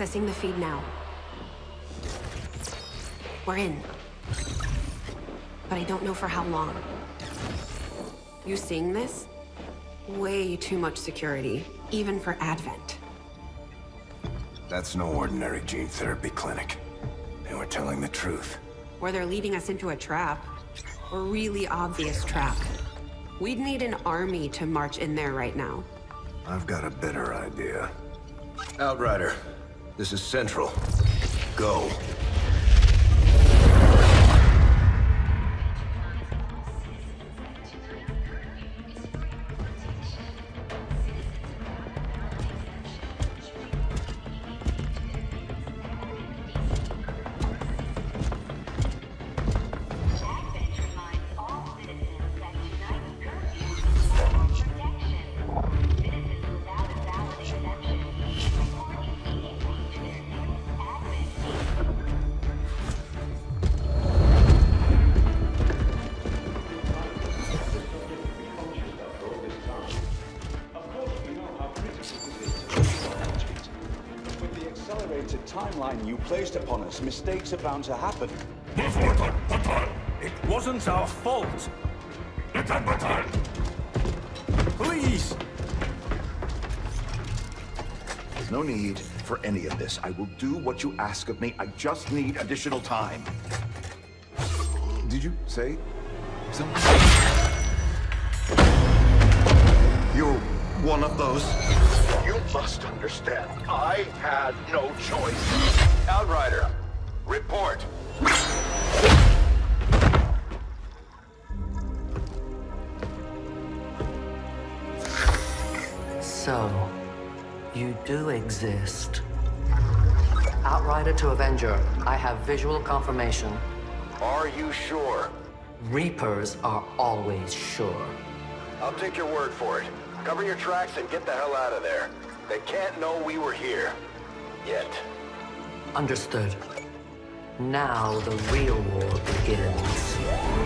Accessing the feed now. We're in. But I don't know for how long. You seeing this? Way too much security, even for Advent. That's no ordinary gene therapy clinic. They were telling the truth. Or they're leading us into a trap. A really obvious trap. We'd need an army to march in there right now. I've got a better idea. Outrider, this is Central. Go. Placed mistakes are bound to happen. It wasn't our fault. Please! There's no need for any of this. I will do what you ask of me. I just need additional time. Did you say something? You're one of those? You must understand, I had no choice. Outrider, report. So, you do exist. Outrider to Avenger, I have visual confirmation. Are you sure? Reapers are always sure. I'll take your word for it. Cover your tracks and get the hell out of there. They can't know we were here. Yet. Understood. Now the real war begins.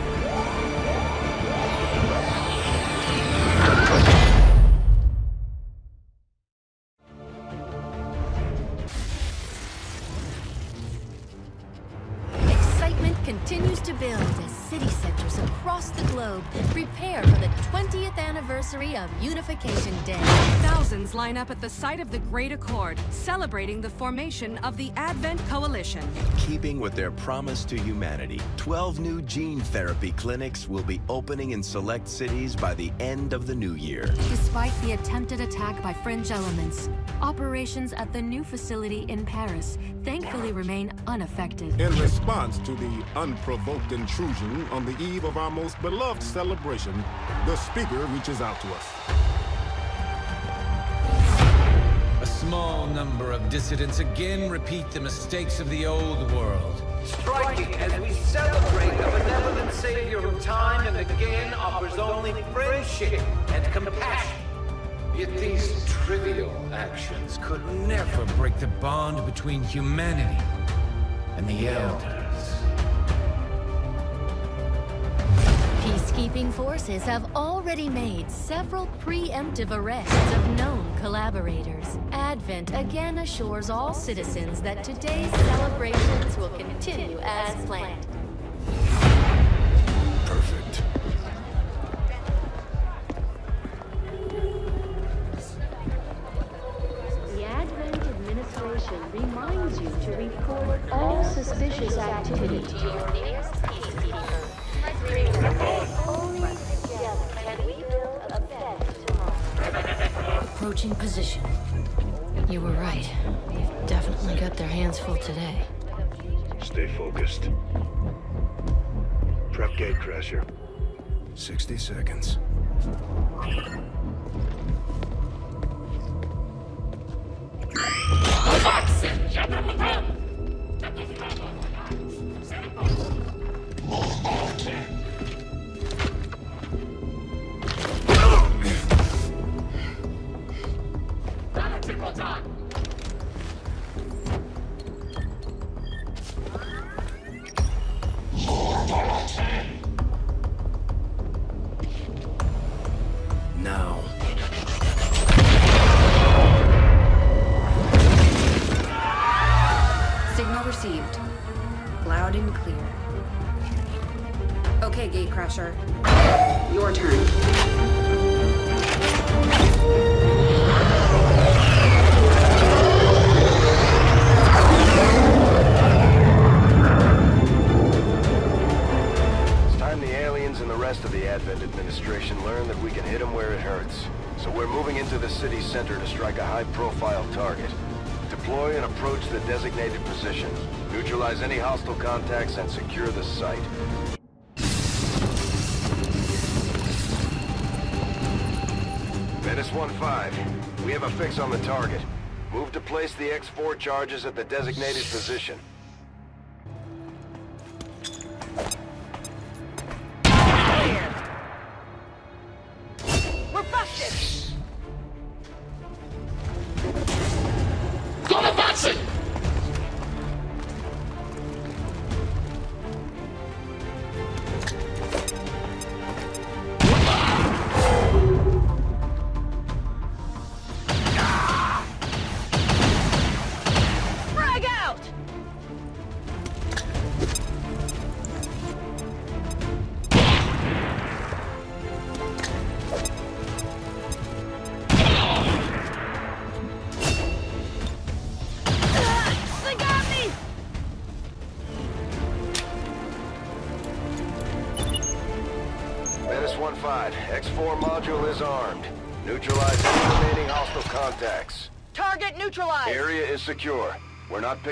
Line up at the site of the Great Accord, celebrating the formation of the Advent Coalition. Keeping with their promise to humanity, 12 new gene therapy clinics will be opening in select cities by the end of the new year. Despite the attempted attack by fringe elements, operations at the new facility in Paris thankfully remain unaffected. In response to the unprovoked intrusion on the eve of our most beloved celebration, the speaker reaches out to us. A small number of dissidents again repeat the mistakes of the old world. Striking as we celebrate a benevolent savior who time and again offers only friendship and compassion. Yet these trivial actions could never break the bond between humanity and the Elders. Peacekeeping forces have already made several preemptive arrests of known collaborators. Advent again assures all citizens that today's celebrations will continue as planned. Perfect. The Advent administration reminds you to report all suspicious activity to your nearest Approaching position. You were right. They've definitely got their hands full today. Stay focused. Prep gatecrasher. 60 seconds. X-4 charges at the designated position.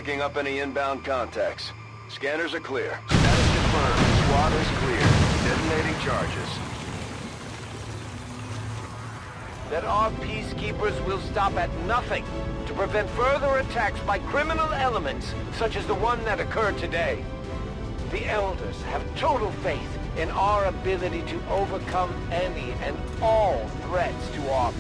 Picking up any inbound contacts. Scanners are clear. Status confirmed. Squad is clear. Detonating charges. that our peacekeepers will stop at nothing to prevent further attacks by criminal elements such as the one that occurred today. The Elders have total faith in our ability to overcome any and all threats to our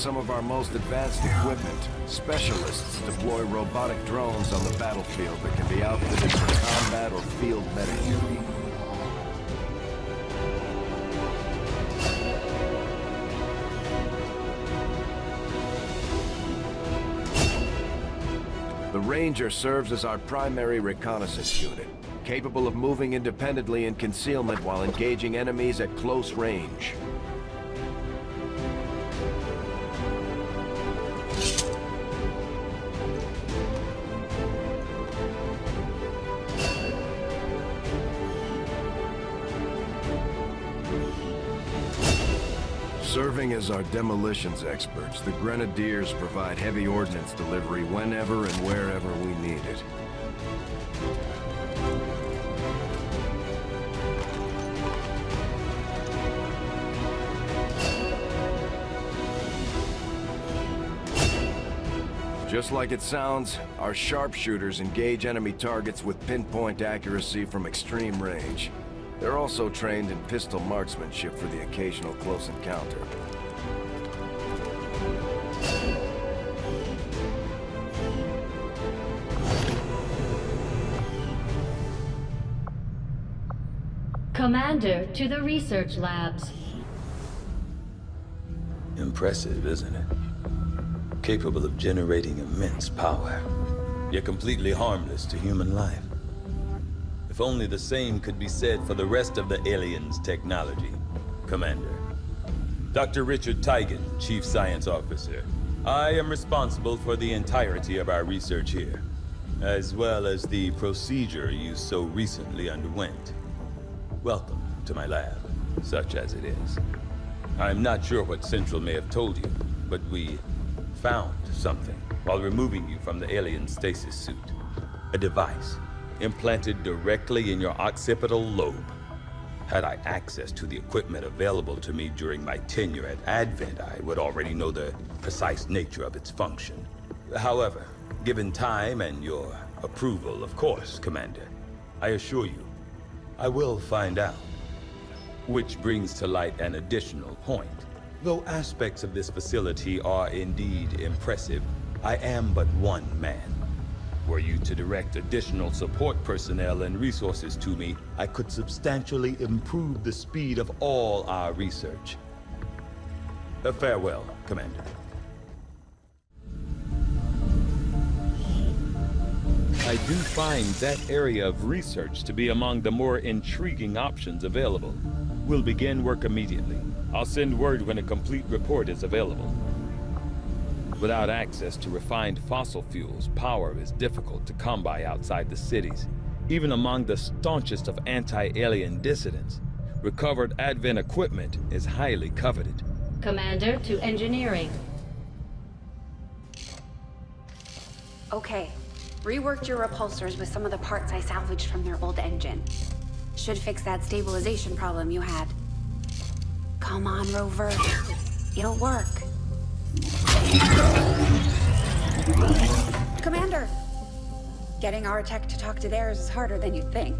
some of our most advanced equipment, specialists deploy robotic drones on the battlefield that can be outfitted for combat or field medic duty. The Ranger serves as our primary reconnaissance unit, capable of moving independently in concealment while engaging enemies at close range. Serving as our demolitions experts, the Grenadiers provide heavy ordnance delivery whenever and wherever we need it. Just like it sounds, our sharpshooters engage enemy targets with pinpoint accuracy from extreme range. They're also trained in pistol marksmanship for the occasional close encounter. Commander to the research labs. Impressive, isn't it? Capable of generating immense power, yet completely harmless to human life. If only the same could be said for the rest of the aliens' technology, Commander. Dr. Richard Tygan, Chief Science Officer. I am responsible for the entirety of our research here, as well as the procedure you so recently underwent. Welcome to my lab, such as it is. I'm not sure what Central may have told you, but we found something while removing you from the alien stasis suit. A device implanted directly in your occipital lobe. Had I access to the equipment available to me during my tenure at Advent, I would already know the precise nature of its function. However, given time and your approval, of course, Commander, I assure you, I will find out. Which brings to light an additional point. Though aspects of this facility are indeed impressive, I am but one man. Were you to direct additional support personnel and resources to me, I could substantially improve the speed of all our research. A farewell, Commander. I do find that area of research to be among the more intriguing options available. We'll begin work immediately. I'll send word when a complete report is available. Without access to refined fossil fuels, power is difficult to come by outside the cities. Even among the staunchest of anti-alien dissidents, recovered Advent equipment is highly coveted. Commander to engineering. Okay. Reworked your repulsors with some of the parts I salvaged from their old engine. Should fix that stabilization problem you had. Come on, Rover. It'll work. Commander! Getting our tech to talk to theirs is harder than you'd think.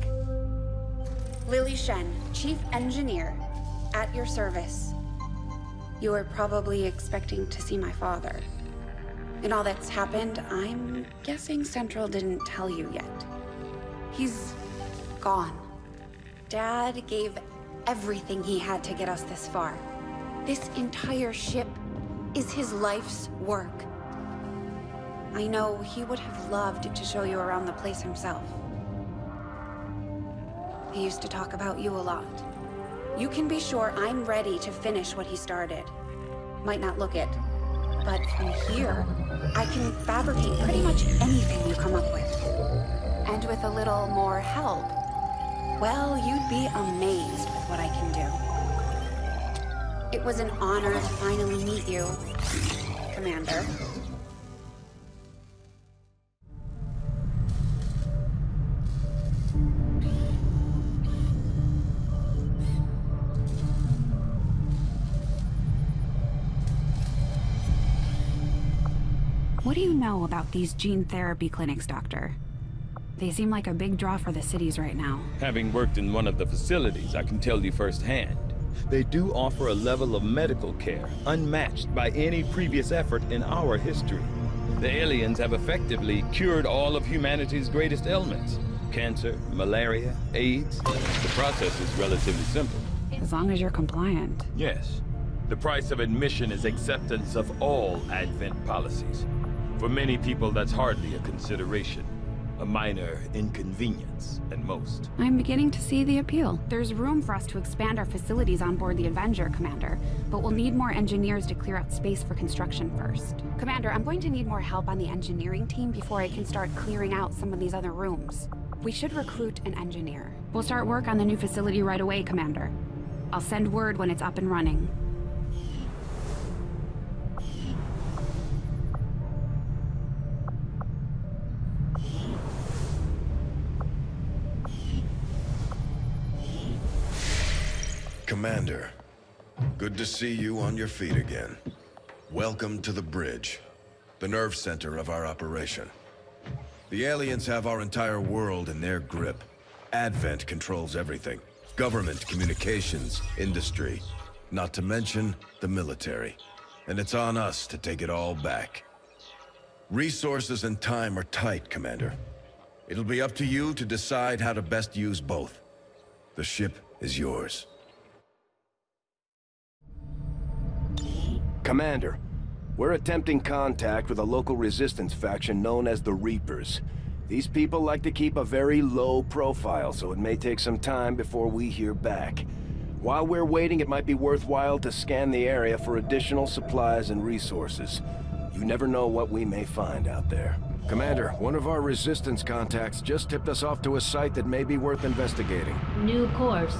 Lily Shen, Chief Engineer, at your service. You were probably expecting to see my father. In all that's happened, I'm guessing Central didn't tell you yet. He's gone. Dad gave everything he had to get us this far. This entire ship is his life's work. I know he would have loved to show you around the place himself. He used to talk about you a lot. You can be sure I'm ready to finish what he started. Might not look it, but from here, I can fabricate pretty much anything you come up with. And with a little more help, well, you'd be amazed with what I can do. It was an honor to finally meet you, Commander. What do you know about these gene therapy clinics, Doctor? They seem like a big draw for the cities right now. Having worked in one of the facilities, I can tell you firsthand. They do offer a level of medical care unmatched by any previous effort in our history. The aliens have effectively cured all of humanity's greatest ailments. Cancer, malaria, AIDS. The process is relatively simple. As long as you're compliant. Yes. The price of admission is acceptance of all Advent policies. For many people, that's hardly a consideration. A minor inconvenience, at most. I'm beginning to see the appeal. There's room for us to expand our facilities on board the Avenger, Commander, but we'll need more engineers to clear out space for construction first. Commander, I'm going to need more help on the engineering team before I can start clearing out some of these other rooms. We should recruit an engineer. We'll start work on the new facility right away, Commander. I'll send word when it's up and running. Commander, good to see you on your feet again. Welcome to the bridge, the nerve center of our operation. The aliens have our entire world in their grip. Advent controls everything. Government, communications, industry. Not to mention the military. And it's on us to take it all back. Resources and time are tight, Commander. It'll be up to you to decide how to best use both. The ship is yours. Commander, we're attempting contact with a local resistance faction known as the Reapers. These people like to keep a very low profile, so it may take some time before we hear back. While we're waiting, it might be worthwhile to scan the area for additional supplies and resources. You never know what we may find out there. Commander, one of our resistance contacts just tipped us off to a site that may be worth investigating. New course.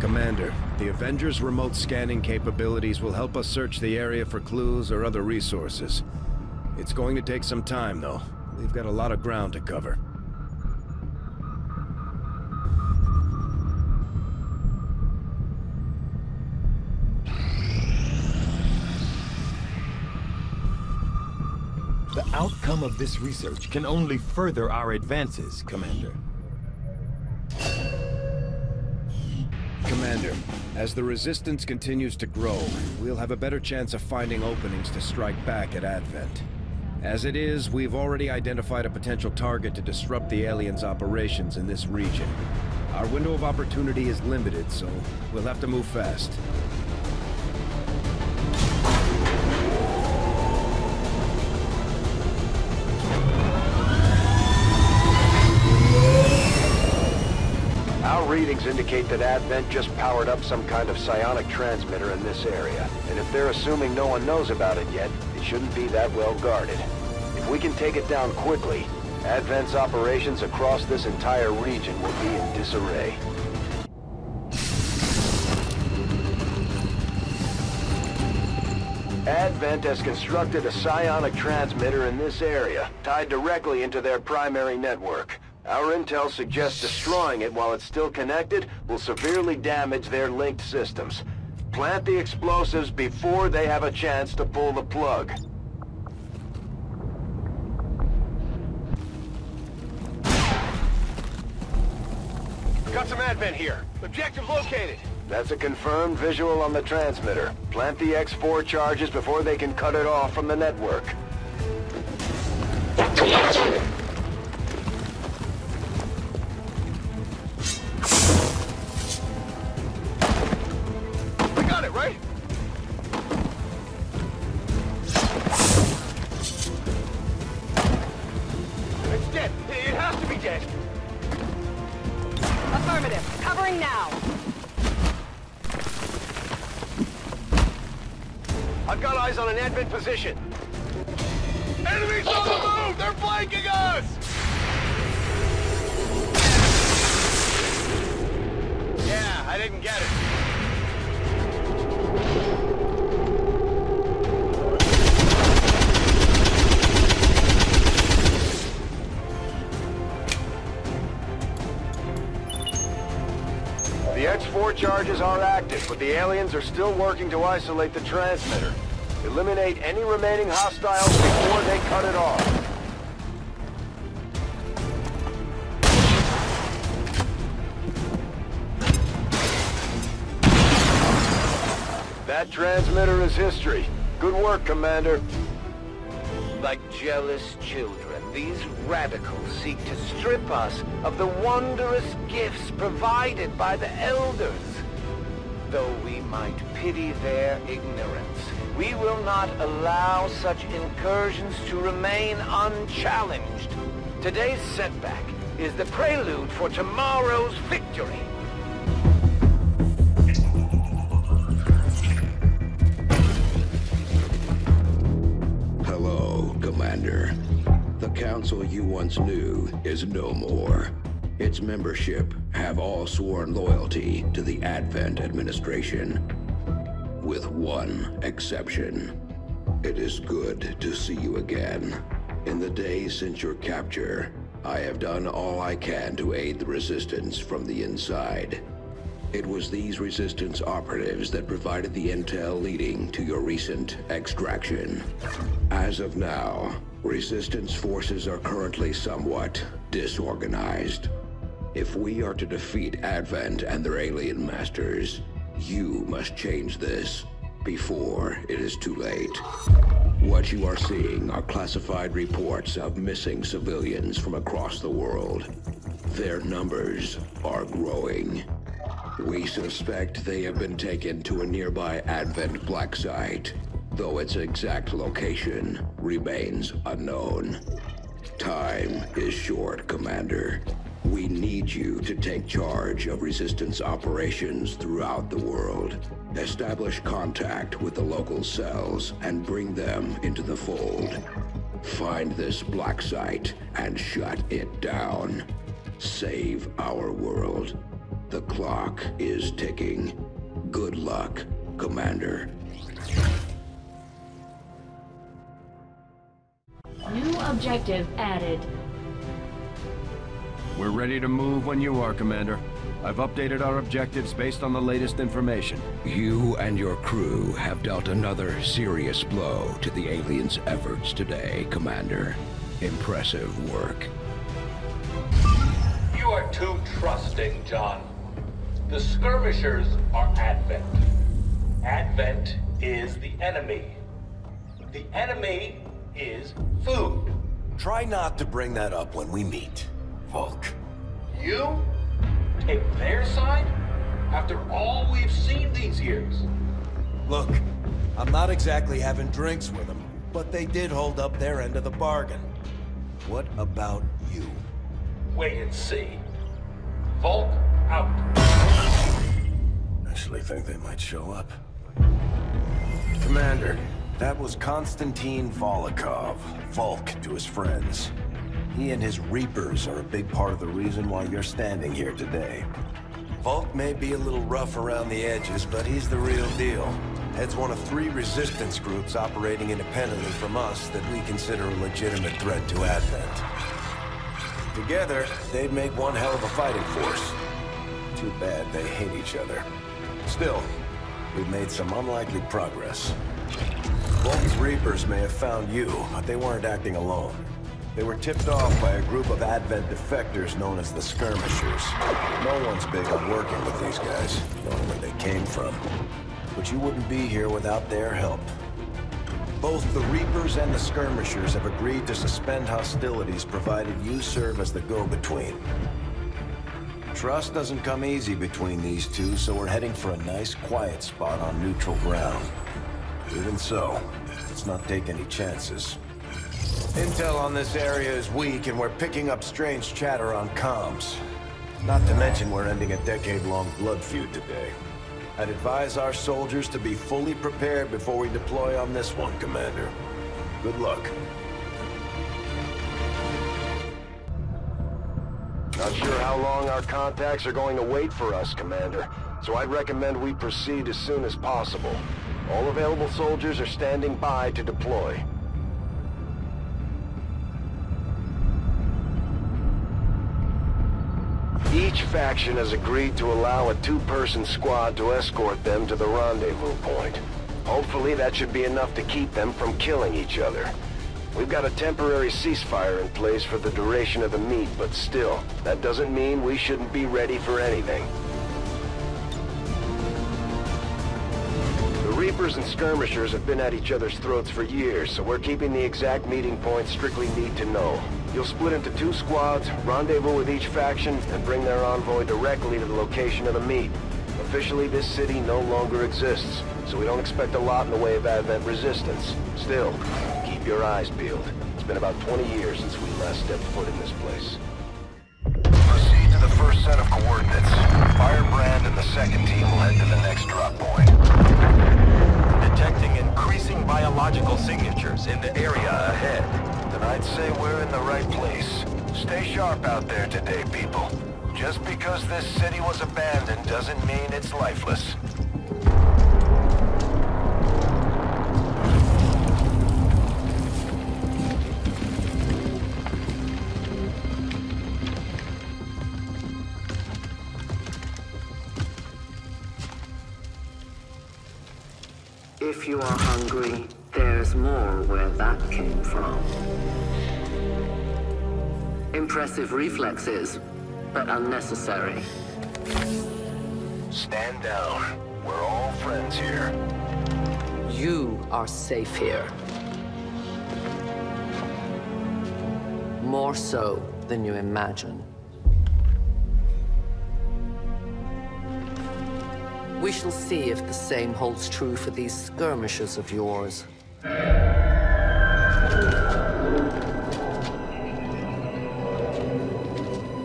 Commander, the Avengers' remote scanning capabilities will help us search the area for clues or other resources. It's going to take some time, though. We've got a lot of ground to cover. The outcome of this research can only further our advances, Commander. Commander, as the Resistance continues to grow, we'll have a better chance of finding openings to strike back at Advent. As it is, we've already identified a potential target to disrupt the aliens' operations in this region. Our window of opportunity is limited, so we'll have to move fast. Readings indicate that Advent just powered up some kind of psionic transmitter in this area. And if they're assuming no one knows about it yet, it shouldn't be that well guarded. If we can take it down quickly, Advent's operations across this entire region will be in disarray. Advent has constructed a psionic transmitter in this area, tied directly into their primary network. Our intel suggests destroying it while it's still connected will severely damage their linked systems. Plant the explosives before they have a chance to pull the plug. Got some advent here. Objective located. That's a confirmed visual on the transmitter. Plant the X4 charges before they can cut it off from the network. Still working to isolate the transmitter. Eliminate any remaining hostiles before they cut it off. That transmitter is history. Good work, Commander. Like jealous children, these radicals seek to strip us of the wondrous gifts provided by the Elders. Though we might pity their ignorance, we will not allow such incursions to remain unchallenged. Today's setback is the prelude for tomorrow's victory. Hello, Commander. The council you once knew is no more. Its membership have all sworn loyalty to the Advent administration. With one exception. It is good to see you again. In the days since your capture, I have done all I can to aid the resistance from the inside. It was these resistance operatives that provided the intel leading to your recent extraction. As of now, resistance forces are currently somewhat disorganized. If we are to defeat Advent and their alien masters, you must change this before it is too late. What you are seeing are classified reports of missing civilians from across the world. Their numbers are growing. We suspect they have been taken to a nearby Advent black site, though its exact location remains unknown. Time is short, Commander. We need you to take charge of resistance operations throughout the world. Establish contact with the local cells and bring them into the fold. Find this black site and shut it down. Save our world. The clock is ticking. Good luck, Commander. New objective added. We're ready to move when you are, Commander. I've updated our objectives based on the latest information. You and your crew have dealt another serious blow to the aliens' efforts today, Commander. Impressive work. You are too trusting, John. The skirmishers are Advent. Advent is the enemy. The enemy is food. Try not to bring that up when we meet, Volk. You take their side after all we've seen these years. Look, I'm not exactly having drinks with them, but they did hold up their end of the bargain. What about you? Wait and see. Volk out. Actually think they might show up. Commander, that was Konstantin Volkov, Volk to his friends. He and his Reapers are a big part of the reason why you're standing here today. Volk may be a little rough around the edges, but he's the real deal. Heads one of three resistance groups operating independently from us that we consider a legitimate threat to Advent. Together, they'd make one hell of a fighting force. Too bad they hate each other. Still, we've made some unlikely progress. Volk's Reapers may have found you, but they weren't acting alone. They were tipped off by a group of Advent defectors known as the Skirmishers. No one's big on working with these guys, knowing where they came from. But you wouldn't be here without their help. Both the Reapers and the Skirmishers have agreed to suspend hostilities provided you serve as the go-between. Trust doesn't come easy between these two, so we're heading for a nice quiet spot on neutral ground. Even so, let's not take any chances. Intel on this area is weak, and we're picking up strange chatter on comms. Not to mention we're ending a decade-long blood feud today. I'd advise our soldiers to be fully prepared before we deploy on this one, Commander. Good luck. Not sure how long our contacts are going to wait for us, Commander, so I'd recommend we proceed as soon as possible. All available soldiers are standing by to deploy. Each faction has agreed to allow a two-person squad to escort them to the rendezvous point. Hopefully that should be enough to keep them from killing each other. We've got a temporary ceasefire in place for the duration of the meet, but still, that doesn't mean we shouldn't be ready for anything. The Reapers and Skirmishers have been at each other's throats for years, so we're keeping the exact meeting point strictly need to know. You'll split into two squads, rendezvous with each faction, and bring their envoy directly to the location of the meet. Officially, this city no longer exists, so we don't expect a lot in the way of Advent resistance. Still, keep your eyes peeled. It's been about 20 years since we last stepped foot in this place. Proceed to the first set of coordinates. Firebrand and the second team will head to the next drop point. Detecting increasing biological signatures in the area ahead. I'd say we're in the right place. Stay sharp out there today, people. Just because this city was abandoned doesn't mean it's lifeless. If you are hungry, there's more where that came from. Impressive reflexes, but unnecessary. Stand down. We're all friends here. You are safe here. More so than you imagine. We shall see if the same holds true for these skirmishes of yours.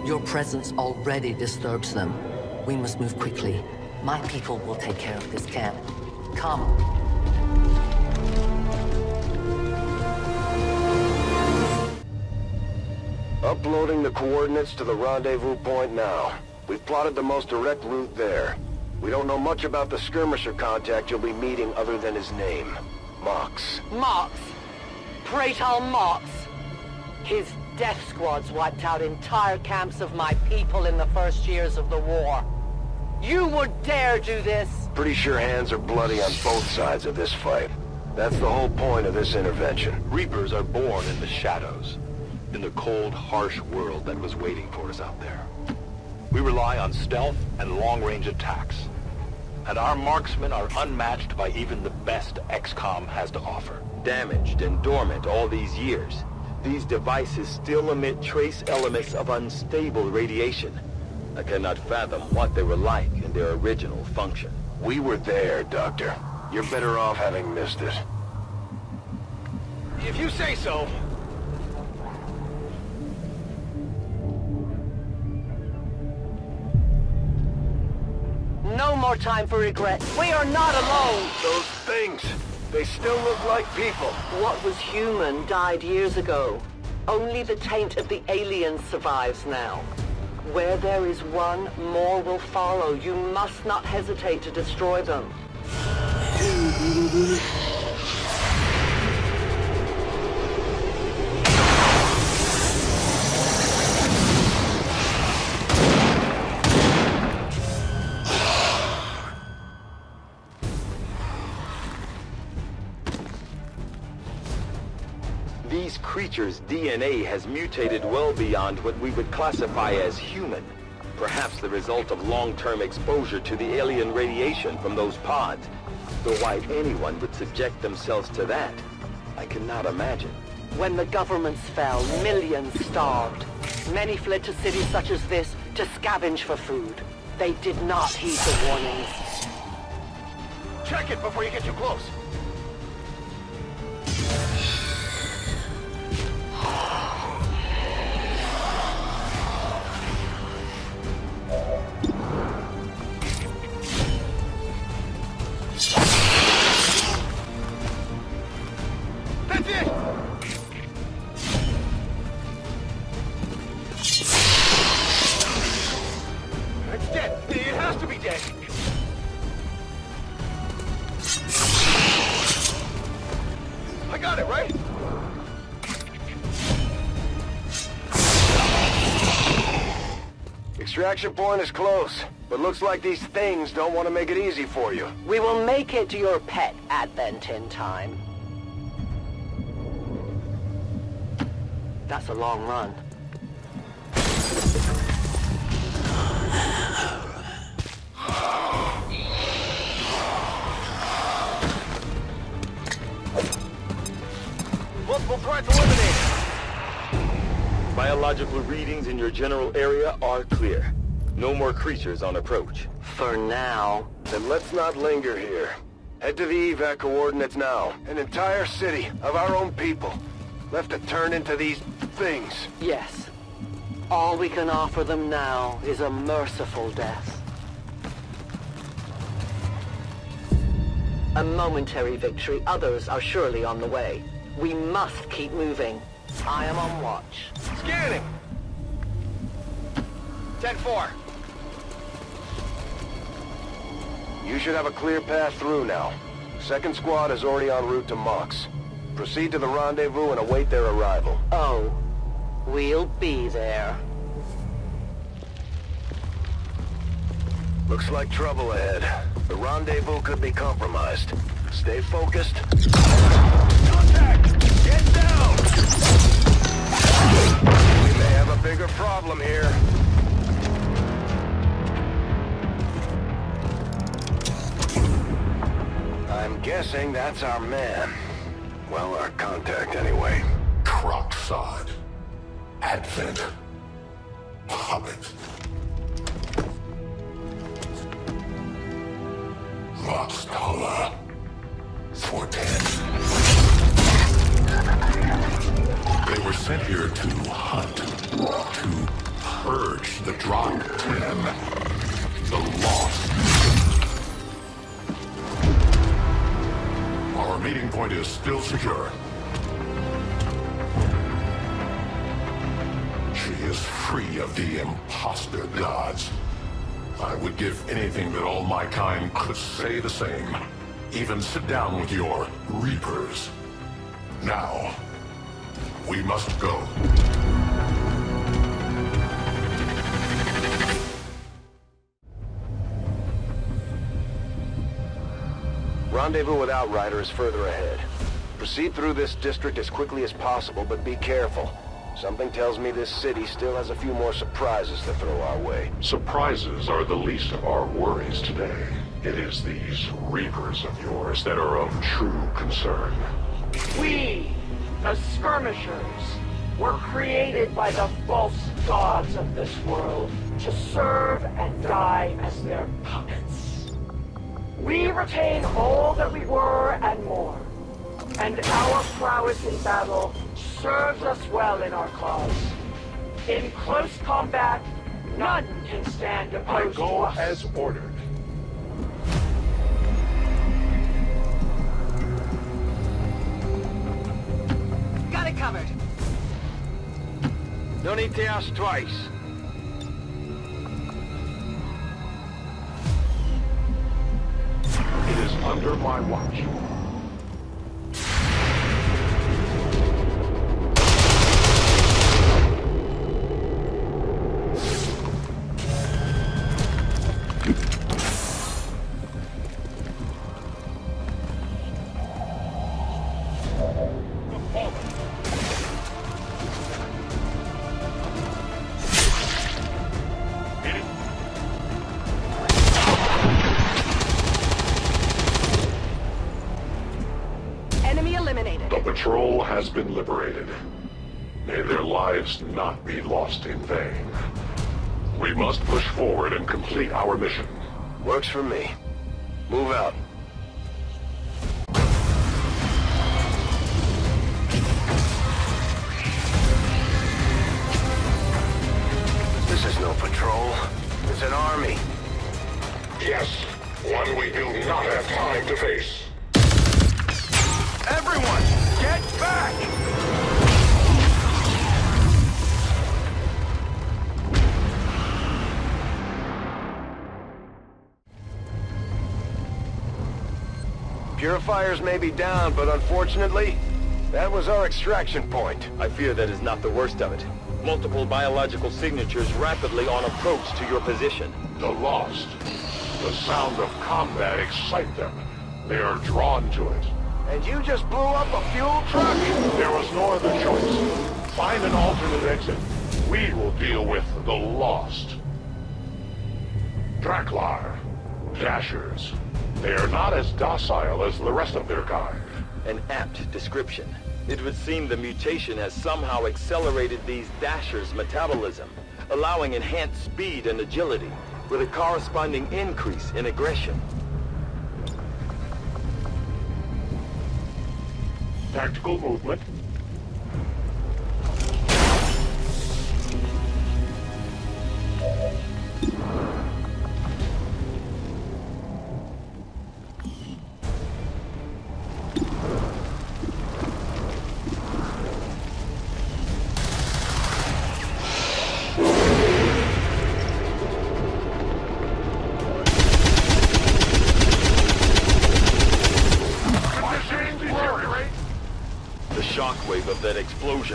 Your presence already disturbs them. We must move quickly. My people will take care of this camp. Come. Uploading the coordinates to the rendezvous point now. We've plotted the most direct route there. We don't know much about the skirmisher contact you'll be meeting other than his name. Mox. Mox. Praetor Mox. His death squads wiped out entire camps of my people in the first years of the war. You would dare do this? Pretty sure hands are bloody on both sides of this fight. That's the whole point of this intervention. Reapers are born in the shadows, in the cold, harsh world that was waiting for us out there. We rely on stealth and long-range attacks. And our marksmen are unmatched by even the best XCOM has to offer. Damaged and dormant all these years, these devices still emit trace elements of unstable radiation. I cannot fathom what they were like in their original function. We were there, Doctor. You're better off having missed it. If you say so. More time for regret. We are not alone. Those things, they still look like people. What was human died years ago. Only the taint of the aliens survives now. Where there is one, more will follow. You must not hesitate to destroy them. Creatures' DNA has mutated well beyond what we would classify as human. Perhaps the result of long-term exposure to the alien radiation from those pods. Though why anyone would subject themselves to that, I cannot imagine. When the governments fell, millions starved. Many fled to cities such as this to scavenge for food. They did not heed the warnings. Check it before you get too close. Extraction point is close, but looks like these things don't want to make it easy for you. We will make it to your pet advent in time. That's a long run. Multiple threats eliminated. Biological readings in your general area are clear. No more creatures on approach. For now. Then let's not linger here. Head to the evac coordinates now. An entire city of our own people. Left to turn into these things. Yes. All we can offer them now is a merciful death. A momentary victory. Others are surely on the way. We must keep moving. I am on watch. Scanning. 10-4. You should have a clear path through now. Second squad is already en route to Mox. Proceed to the rendezvous and await their arrival. Oh, we'll be there. Looks like trouble ahead. The rendezvous could be compromised. Stay focused. Contact! Get down! We may have a bigger problem here. Guessing that's our man. Well, our contact anyway. Crocksod. Advent. Puppet. Voxtala. Forten. They were sent here to hunt, to purge the Drop the lost. Meeting point is still secure. She is free of the imposter gods. I would give anything that all my kind could say the same. Even sit down with your Reapers. Now, we must go. Rendezvous with Outrider is further ahead. Proceed through this district as quickly as possible, but be careful. Something tells me this city still has a few more surprises to throw our way. Surprises are the least of our worries today. It is these Reapers of yours that are of true concern. We, the Skirmishers, were created by the false gods of this world to serve and die as their puppets. We retain all that we were and more, and our prowess in battle serves us well in our cause. In close combat, none can stand I opposed to go us. as ordered. Got it covered. No need to ask twice. Under my watch. In vain. We must push forward and complete our mission. Works for me. Move out. May be down, but unfortunately, that was our extraction point. I fear that is not the worst of it. Multiple biological signatures rapidly on approach to your position. The lost. The sound of combat excite them. They are drawn to it. And you just blew up a fuel truck? There was no other choice. Find an alternate exit. We will deal with the lost. Draklar. Dashers. They are not as docile as the rest of their kind. An apt description. It would seem the mutation has somehow accelerated these Dashers' metabolism, allowing enhanced speed and agility, with a corresponding increase in aggression. Tactical movement.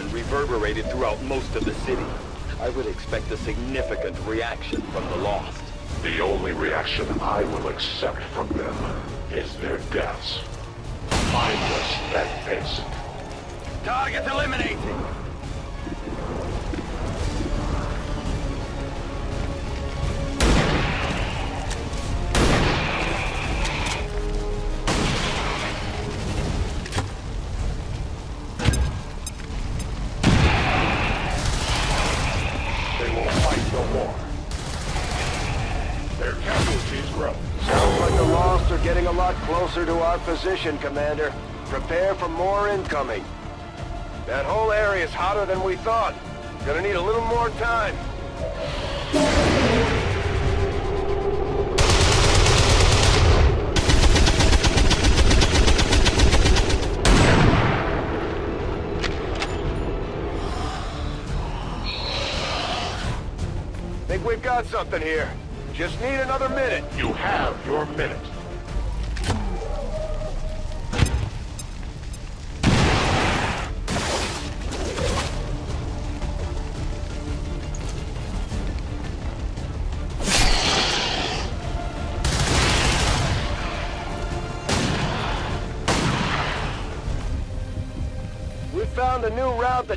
Explosion reverberated throughout most of the city. I would expect a significant reaction from the Lost. The only reaction I will accept from them is their deaths. Mindless that Benson. Target eliminated! Position, Commander. Prepare for more incoming. That whole area is hotter than we thought. Gonna need a little more time. Think we've got something here. Just need another minute. You have your minute.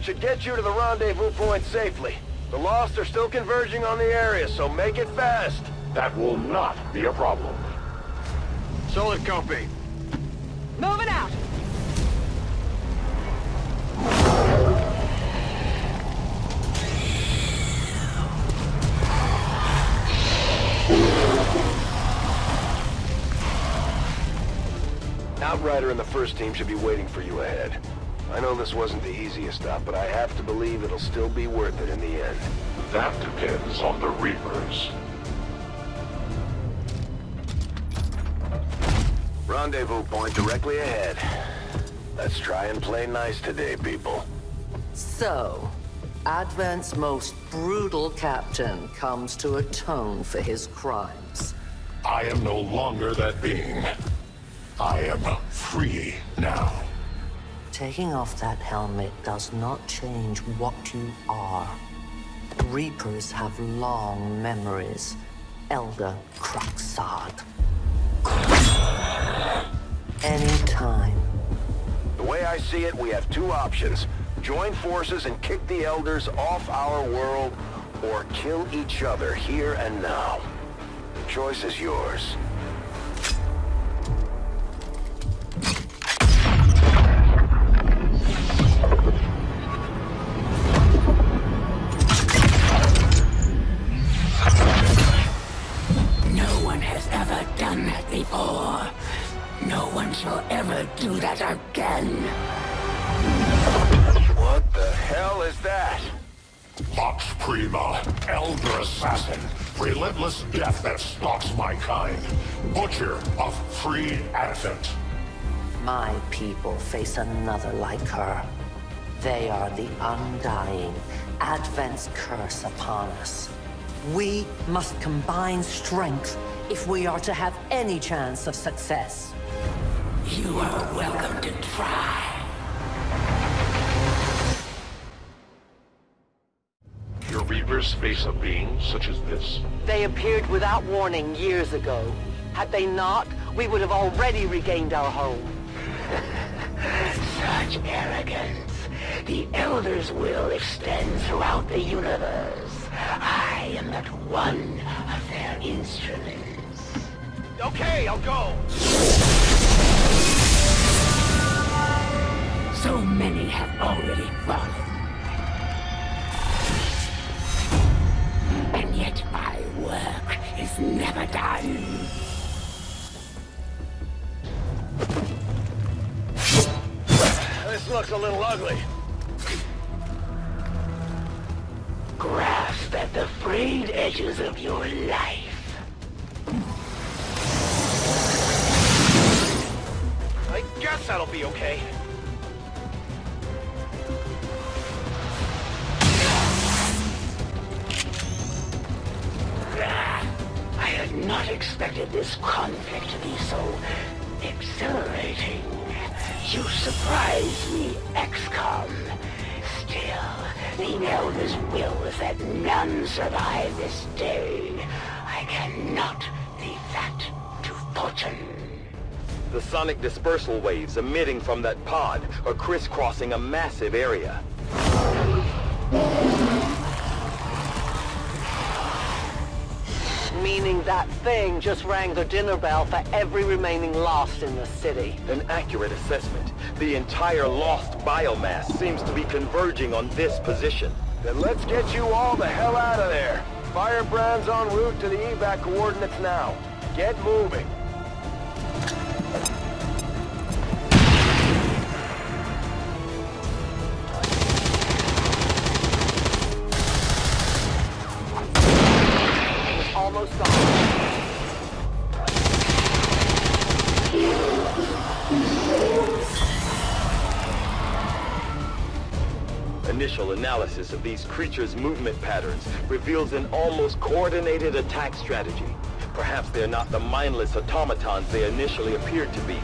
That should get you to the rendezvous point safely. The Lost are still converging on the area, so make it fast. That will not be a problem. Solid copy. Moving out! Outrider and the first team should be waiting for you ahead. I know this wasn't the easiest stop, but I have to believe it'll still be worth it in the end. That depends on the Reapers. Rendezvous point directly ahead. Let's try and play nice today, people. So, Advent's most brutal captain comes to atone for his crimes. I am no longer that being. I am free now. Taking off that helmet does not change what you are. Reapers have long memories. Elder Cruxard. Anytime. The way I see it, we have two options. Join forces and kick the Elders off our world, or kill each other here and now. The choice is yours. Before. No one shall ever do that again. What the hell is that? Vox Prima, Elder Assassin, relentless death that stalks my kind, Butcher of Free Advent. My people face another like her. They are the undying, Advent's curse upon us. We must combine strength if we are to have any chance of success. You are welcome to try. Your Reapers face a being such as this? They appeared without warning years ago. Had they not, we would have already regained our home. Such arrogance. The Elder's will extends throughout the universe. I am but one of their instruments. Okay, I'll go. So many have already fallen. And yet my work is never done. This looks a little ugly. Grasp at the frayed edges of your life. That'll be okay. I had not expected this conflict to be so exhilarating. You surprise me, XCOM. Still, the Elder's will is that none survive this day. I cannot leave that to fortune. The sonic dispersal waves emitting from that pod are crisscrossing a massive area. Meaning that thing just rang the dinner bell for every remaining lost in the city. An accurate assessment. The entire lost biomass seems to be converging on this position. Then let's get you all the hell out of there. Firebrand's en route to the evac coordinates now. Get moving. Analysis of these creatures' movement patterns reveals an almost coordinated attack strategy. Perhaps they're not the mindless automatons they initially appeared to be.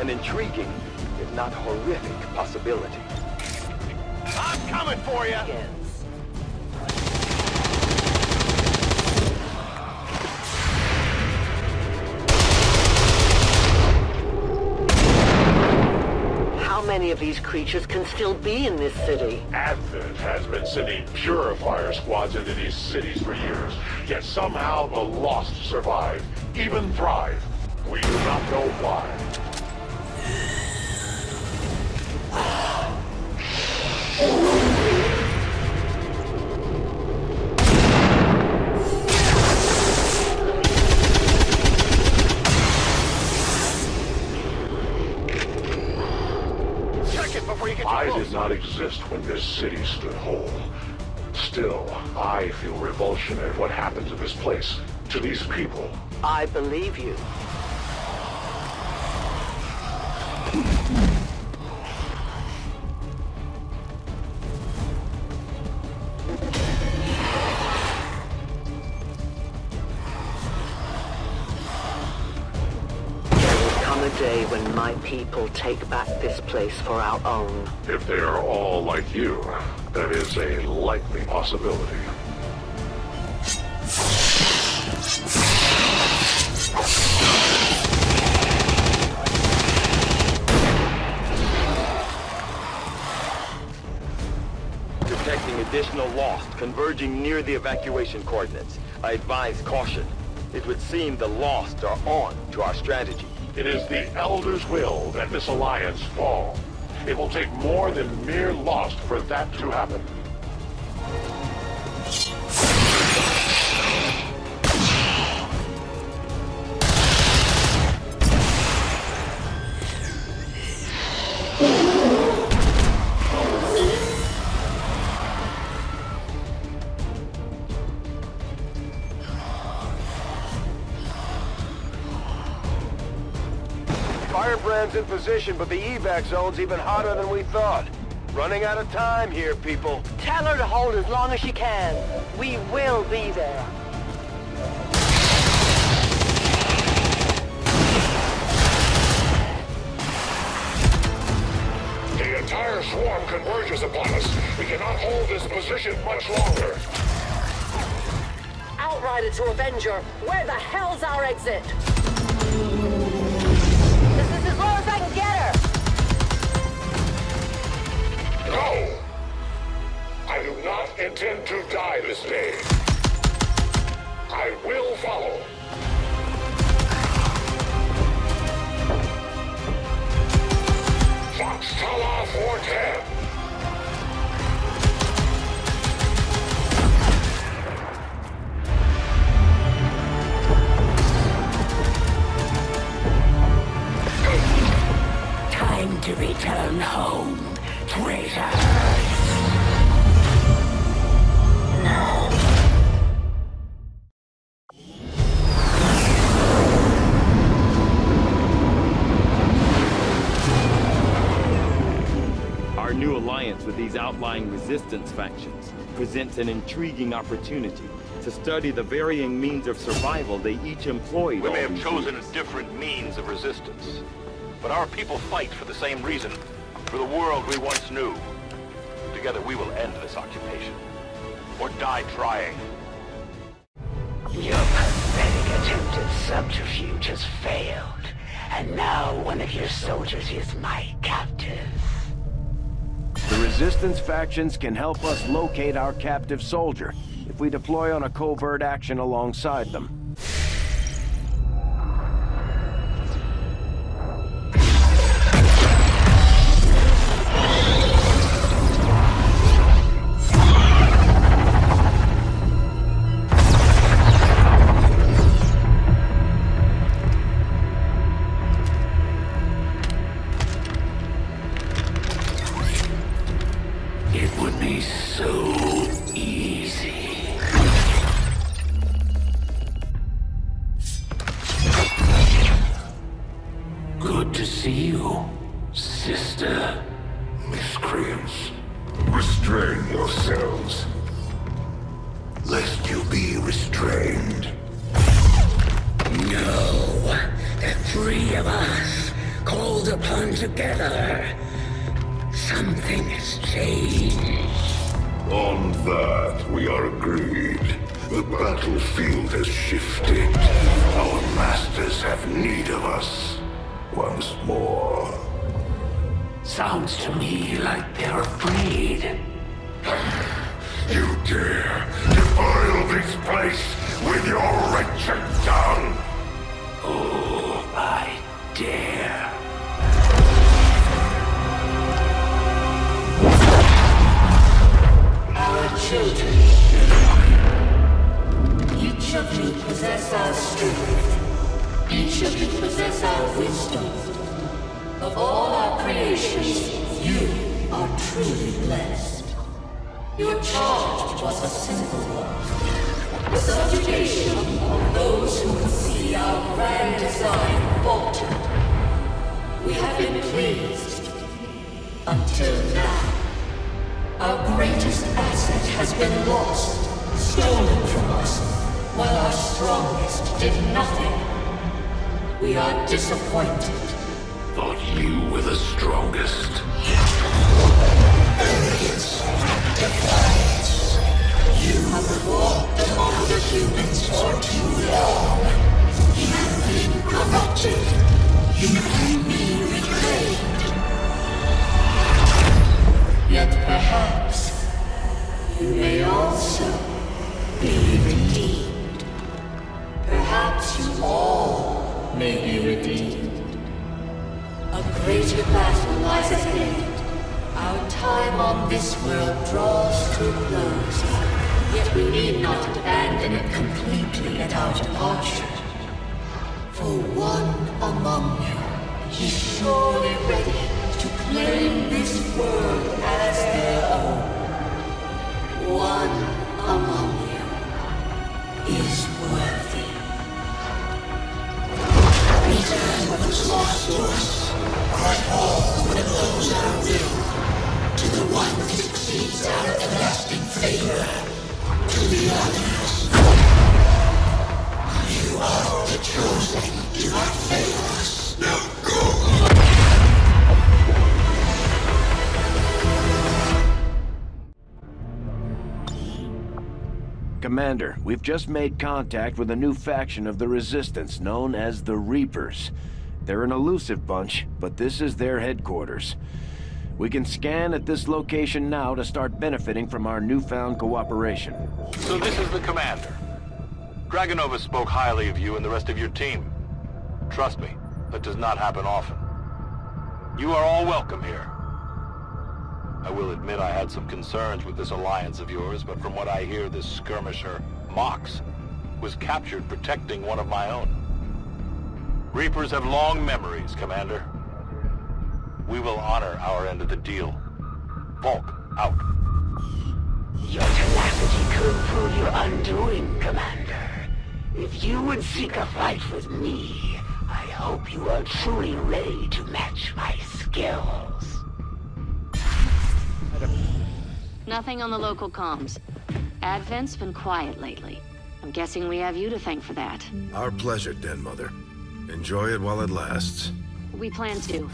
An intriguing, if not horrific, possibility. I'm coming for you. How many many of these creatures can still be in this city. Advent has been sending purifier squads into these cities for years, yet somehow the Lost survive, even thrive. We do not know why. I did not exist when this city stood whole. Still, I feel revulsion at what happened to this place, to these people. I believe you. People take back this place for our own. If they are all like you, that is a likely possibility. Detecting additional lost converging near the evacuation coordinates. I advise caution. It would seem the lost are on to our strategy. It is the Elder's will that this alliance fall. It will take more than mere lost for that to happen. In position, but the evac zone's even hotter than we thought. Running out of time here, people. Tell her to hold as long as she can. We will be there. The entire swarm converges upon us. We cannot hold this position much longer. Outrider to Avenger, where the hell's our exit? Intend to die this day. I will follow. Fox Tala 410. Time to return home, traitor. Outlying resistance factions presents an intriguing opportunity to study the varying means of survival they each employed. We may have chosen years. different means of resistance, but our people fight for the same reason, for the world we once knew. Together we will end this occupation, or die trying. Your pathetic attempt at subterfuge has failed, and now one of your soldiers is my captive. Resistance factions can help us locate our captive soldier if we deploy on a covert action alongside them. You are truly blessed. Your charge was a simple one. The subjugation of those who can see our grand design falter. We have been pleased. Until now. Our greatest asset has been lost, stolen from us, while our strongest did nothing. We are disappointed. Thought you were the strongest. Arrogance, defiance. You have fought among the humans for too long. You have been corrupted. You can be reclaimed. Yet perhaps you may also be redeemed. Perhaps you all may be redeemed. A greater battle lies ahead. Our time on this world draws to a close. Yet we need not abandon it completely at our departure. For one among you is surely ready to claim this world as their own. One among you is worthy. Return what lost to us. All that will. To the one succeeds everlasting favor. To the others. You are the chosen. Do not fail us. Commander, we've just made contact with a new faction of the Resistance known as the Reapers. They're an elusive bunch, but this is their headquarters. We can scan at this location now to start benefiting from our newfound cooperation. So this is the commander. Dragunova spoke highly of you and the rest of your team. Trust me, that does not happen often. You are all welcome here. I will admit I had some concerns with this alliance of yours, but from what I hear, this skirmisher, Mox, was captured protecting one of my own. Reapers have long memories, Commander. We will honor our end of the deal. Volk, out. Your tenacity could prove your undoing, Commander. If you would seek a fight with me, I hope you are truly ready to match my skills. Nothing on the local comms. Advent's been quiet lately. I'm guessing we have you to thank for that. Our pleasure, Den Mother. Enjoy it while it lasts. We plan to.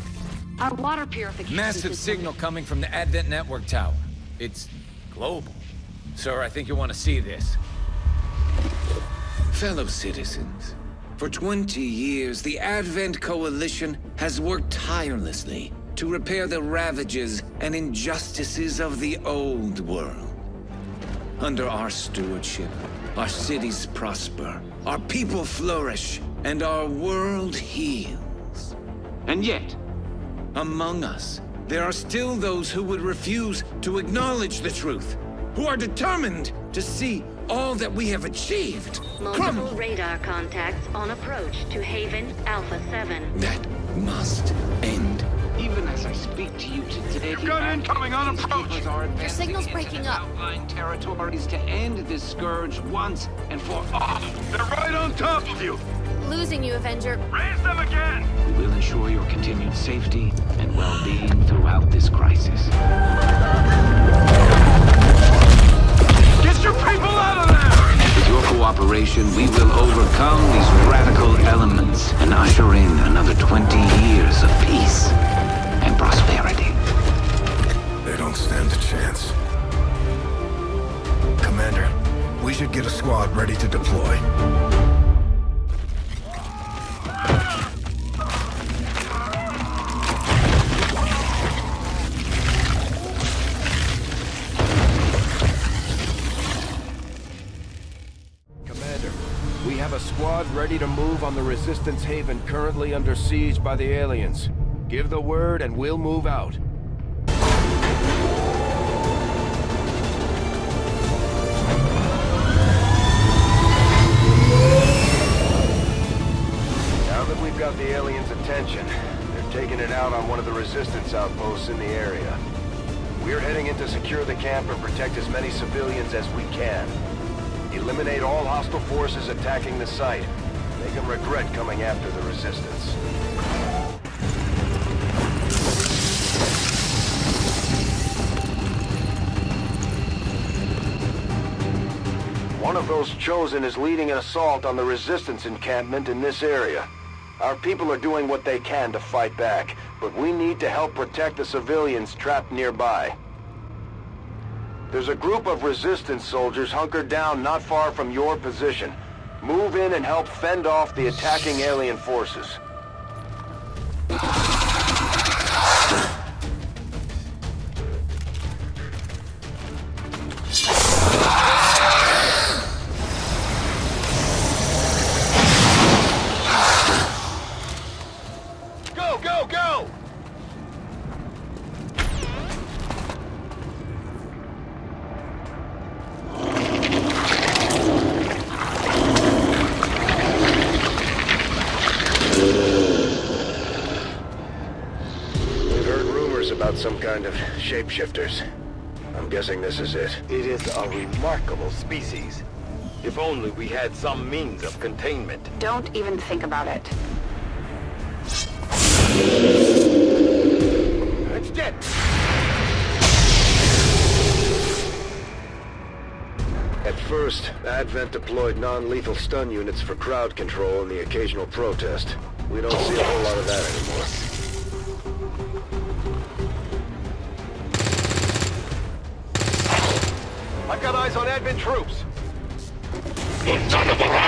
Our water purification Massive signal coming from the Advent Network Tower. It's global. Sir, I think you want to see this. Fellow citizens, for 20 years, the Advent Coalition has worked tirelessly to repair the ravages and injustices of the old world. Under our stewardship, our cities prosper, our people flourish, and our world heals. And yet, among us, there are still those who would refuse to acknowledge the truth, who are determined to see all that we have achieved crumble. Multiple radar contacts on approach to Haven Alpha 7. That must end. Even as I speak to you today, You've got incoming on approach. Your signal's breaking up. Outlying territories to end this scourge once and for all. They're right on top of you. Losing you, Avenger. Raise them again. We will ensure your continued safety and well-being throughout this crisis. Get your people out of there! With your cooperation, we will overcome these radical elements and usher in another 20 years of peace and prosperity. They don't stand a chance. Commander, we should get a squad ready to deploy. Squad ready to move on the Resistance Haven currently under siege by the aliens. Give the word and we'll move out. Now that we've got the aliens' attention, they're taking it out on one of the Resistance outposts in the area. We're heading in to secure the camp and protect as many civilians as we can. Eliminate all hostile forces attacking the site. Make them regret coming after the Resistance. One of those chosen is leading an assault on the Resistance encampment in this area. Our people are doing what they can to fight back, but we need to help protect the civilians trapped nearby. There's a group of Resistance soldiers hunkered down not far from your position. Move in and help fend off the attacking alien forces. Shapeshifters. I'm guessing this is it. It is a remarkable species. If only we had some means of containment. Don't even think about it. It's dead! At first, Advent deployed non-lethal stun units for crowd control and the occasional protest. We don't see a whole lot of that anymore. Troops. Cover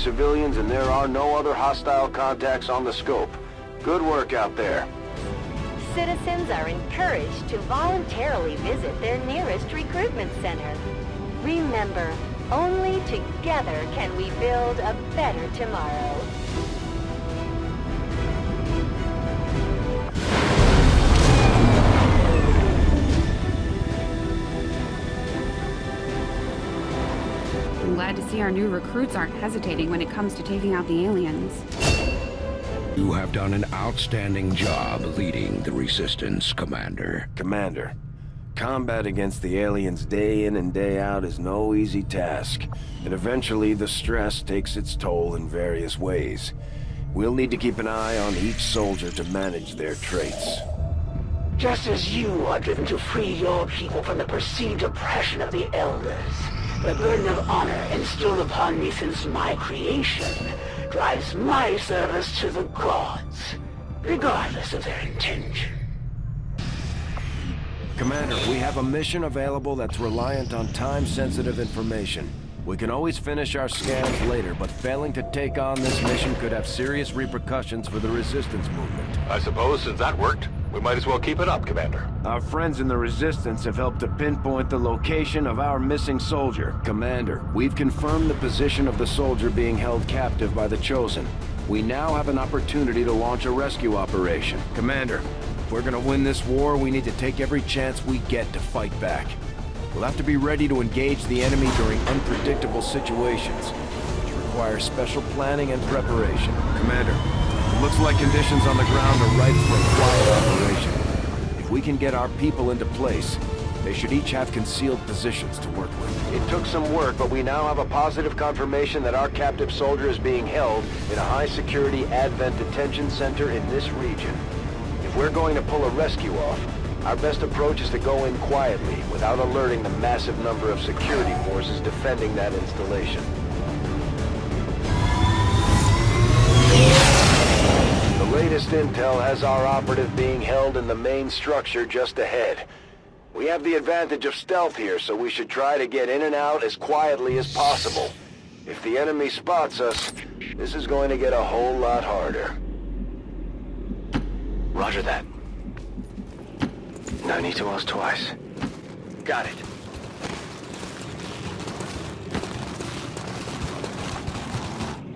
civilians and there are no other hostile contacts on the scope. Good work out there. Citizens are encouraged to voluntarily visit their nearest recruitment center. Remember, only together can we build a better tomorrow. See our new recruits aren't hesitating when it comes to taking out the aliens. You have done an outstanding job leading the Resistance, Commander. Commander, combat against the aliens day in and day out is no easy task, and eventually the stress takes its toll in various ways. We'll need to keep an eye on each soldier to manage their traits. Just as you are driven to free your people from the perceived oppression of the Elders, the burden of honor instilled upon me since my creation drives my service to the gods, regardless of their intention. Commander, we have a mission available that's reliant on time-sensitive information. We can always finish our scans later, but failing to take on this mission could have serious repercussions for the Resistance movement. I suppose since that worked, we might as well keep it up, Commander. Our friends in the Resistance have helped to pinpoint the location of our missing soldier. Commander, we've confirmed the position of the soldier being held captive by the Chosen. We now have an opportunity to launch a rescue operation. Commander, if we're gonna win this war, we need to take every chance we get to fight back. We'll have to be ready to engage the enemy during unpredictable situations, which require special planning and preparation. Commander, looks like conditions on the ground are ripe for a quiet operation. If we can get our people into place, they should each have concealed positions to work with. It took some work, but we now have a positive confirmation that our captive soldier is being held in a high-security Advent detention center in this region. If we're going to pull a rescue off, Our best approach is to go in quietly, without alerting the massive number of security forces defending that installation. Latest intel has our operative being held in the main structure just ahead. We have the advantage of stealth here, so we should try to get in and out as quietly as possible. If the enemy spots us, this is going to get a whole lot harder. Roger that. No need to ask twice. Got it.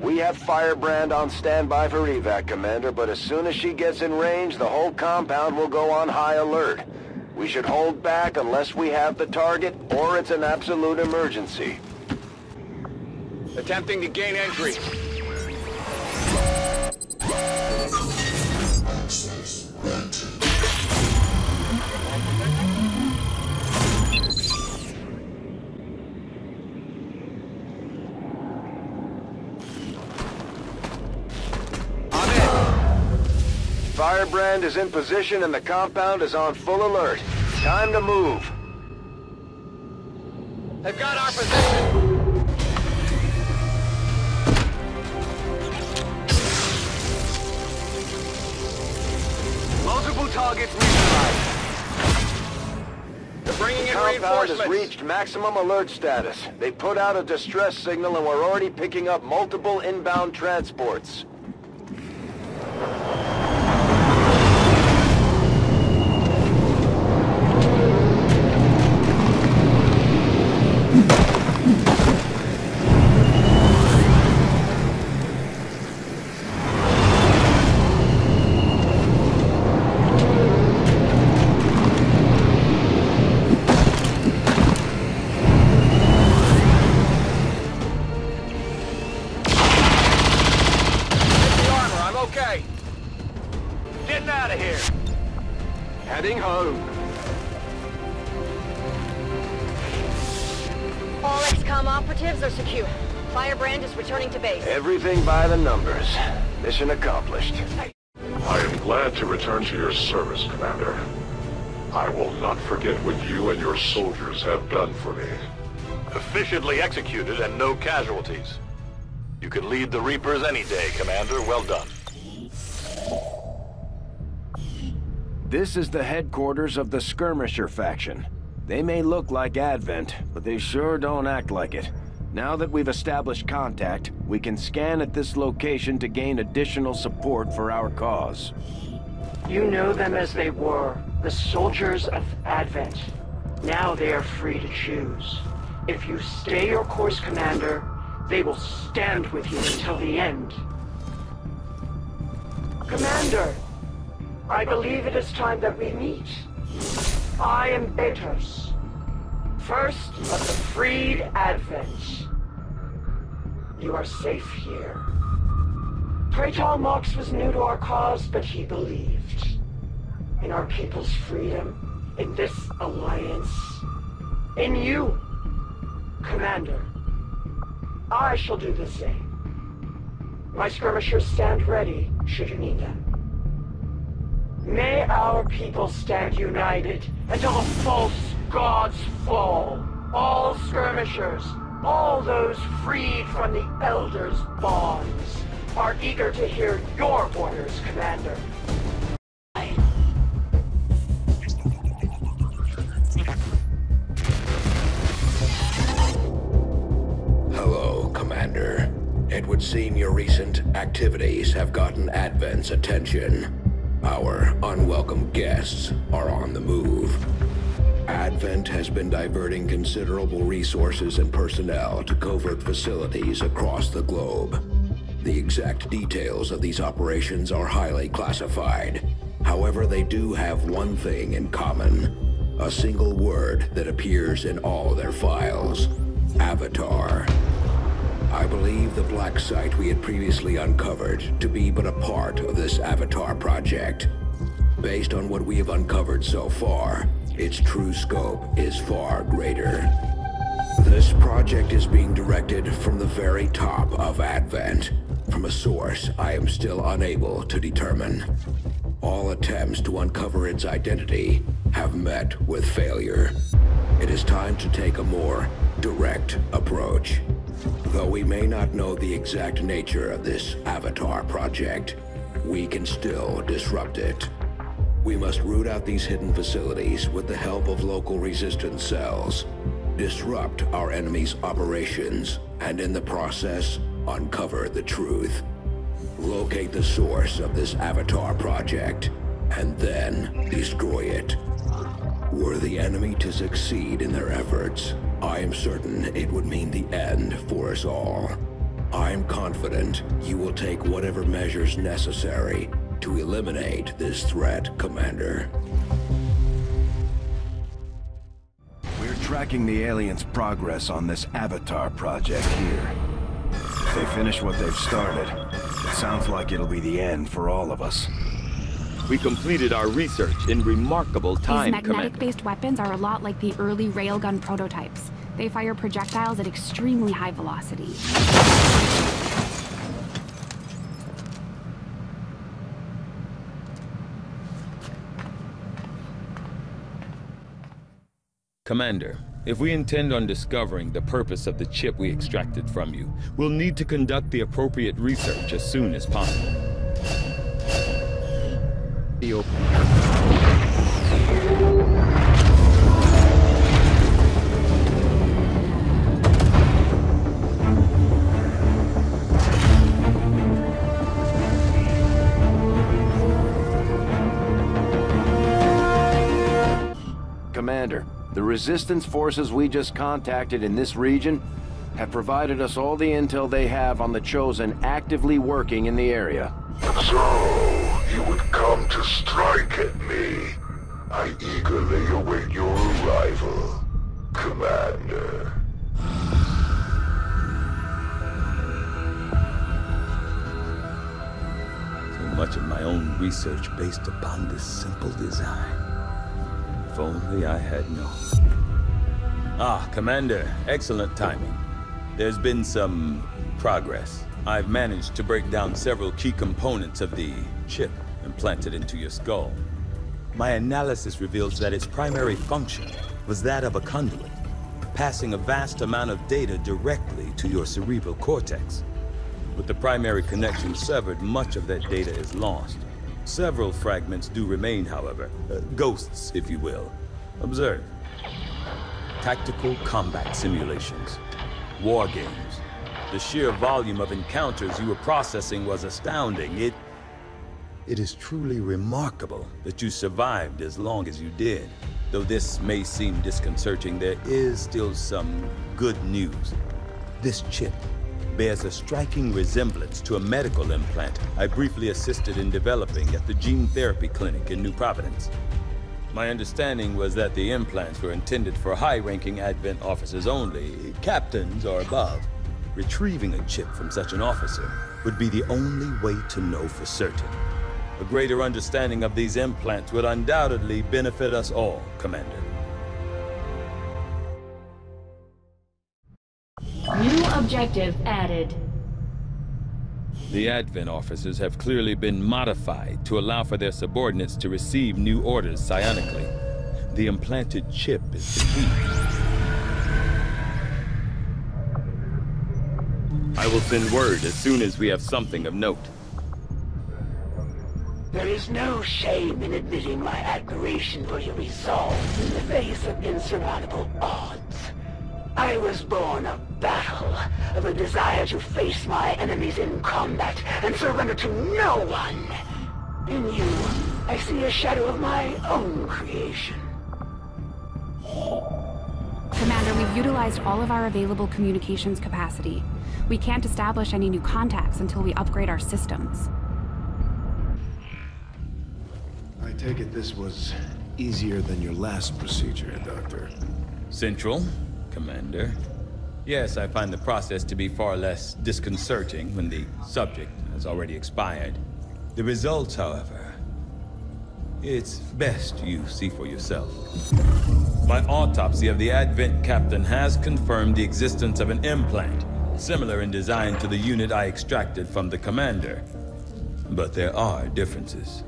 We have Firebrand on standby for evac, Commander, but as soon as she gets in range, the whole compound will go on high alert. We should hold back unless we have the target, or it's an absolute emergency. Attempting to gain entry. Access granted. Firebrand is in position and the compound is on full alert. Time to move. They've got our position. Multiple targets neutralized. They're bringing in Compound has reached maximum alert status. They put out a distress signal and we're already picking up multiple inbound transports. Mission accomplished. I am glad to return to your service, Commander. I will not forget what you and your soldiers have done for me. Efficiently executed and no casualties. You can lead the Reapers any day, Commander. Well done. This is the headquarters of the Skirmisher faction. They may look like Advent, but they sure don't act like it. Now that we've established contact, we can scan at this location to gain additional support for our cause. You know them as they were, the soldiers of Advent. Now they are free to choose. If you stay your course, Commander, they will stand with you until the end. Commander, I believe it is time that we meet. I am Betos, first of the freed Advent. You are safe here. Praetor Mox was new to our cause, but he believed in our people's freedom, in this alliance, in you, Commander. I shall do the same. My skirmishers stand ready, should you need them. May our people stand united until the false gods fall. All skirmishers, all those freed from the Elder's bonds, are eager to hear your orders, Commander. Hello, Commander. It would seem your recent activities have gotten Advent's attention. Our unwelcome guests are on the move. Advent has been diverting considerable resources and personnel to covert facilities across the globe. The exact details of these operations are highly classified. However, they do have one thing in common. A single word that appears in all their files. Avatar. I believe the black site we had previously uncovered to be but a part of this Avatar project. Based on what we have uncovered so far, its true scope is far greater. This project is being directed from the very top of Advent, from a source I am still unable to determine. All attempts to uncover its identity have met with failure. It is time to take a more direct approach. Though we may not know the exact nature of this Avatar project, we can still disrupt it. We must root out these hidden facilities with the help of local resistance cells, disrupt our enemy's operations, and in the process, uncover the truth. Locate the source of this Avatar project, and then destroy it. Were the enemy to succeed in their efforts, I am certain it would mean the end for us all. I'm confident you will take whatever measures necessary to eliminate this threat, Commander. We're tracking the aliens' progress on this Avatar project here. If they finish what they've started, it sounds like it'll be the end for all of us. We completed our research in remarkable time, These magnetic-based weapons are a lot like the early railgun prototypes. They fire projectiles at extremely high velocity. Commander, if we intend on discovering the purpose of the chip we extracted from you, we'll need to conduct the appropriate research as soon as possible. Commander, the resistance forces we just contacted in this region have provided us all the intel they have on the Chosen actively working in the area. So, you would come to strike at me. I eagerly await your arrival, Commander. So much of my own research based upon this simple design. If only I had known. Ah, Commander, excellent timing. There's been some progress. I've managed to break down several key components of the chip implanted into your skull. My analysis reveals that its primary function was that of a conduit, passing a vast amount of data directly to your cerebral cortex. With the primary connection severed, much of that data is lost. Several fragments do remain, however. Uh, ghosts, if you will. Observe. Tactical combat simulations. War games. The sheer volume of encounters you were processing was astounding. It... It is truly remarkable that you survived as long as you did. Though this may seem disconcerting, there is still some good news. This chip bears a striking resemblance to a medical implant I briefly assisted in developing at the Gene Therapy Clinic in New Providence. My understanding was that the implants were intended for high-ranking Advent officers only, captains or above. Retrieving a chip from such an officer would be the only way to know for certain. A greater understanding of these implants would undoubtedly benefit us all, Commander. New objective added. The Advent officers have clearly been modified to allow for their subordinates to receive new orders psionically. The implanted chip is the key. I will send word as soon as we have something of note. There is no shame in admitting my admiration for your resolve in the face of insurmountable odds. I was born of battle, of a desire to face my enemies in combat and surrender to no one. In you, I see a shadow of my own creation. Commander, we've utilized all of our available communications capacity. We can't establish any new contacts until we upgrade our systems. I take it this was easier than your last procedure, Doctor. Central, Commander. Yes, I find the process to be far less disconcerting when the subject has already expired. The results, however, it's best you see for yourself. My autopsy of the Advent captain has confirmed the existence of an implant, similar in design to the unit I extracted from the commander. But there are differences.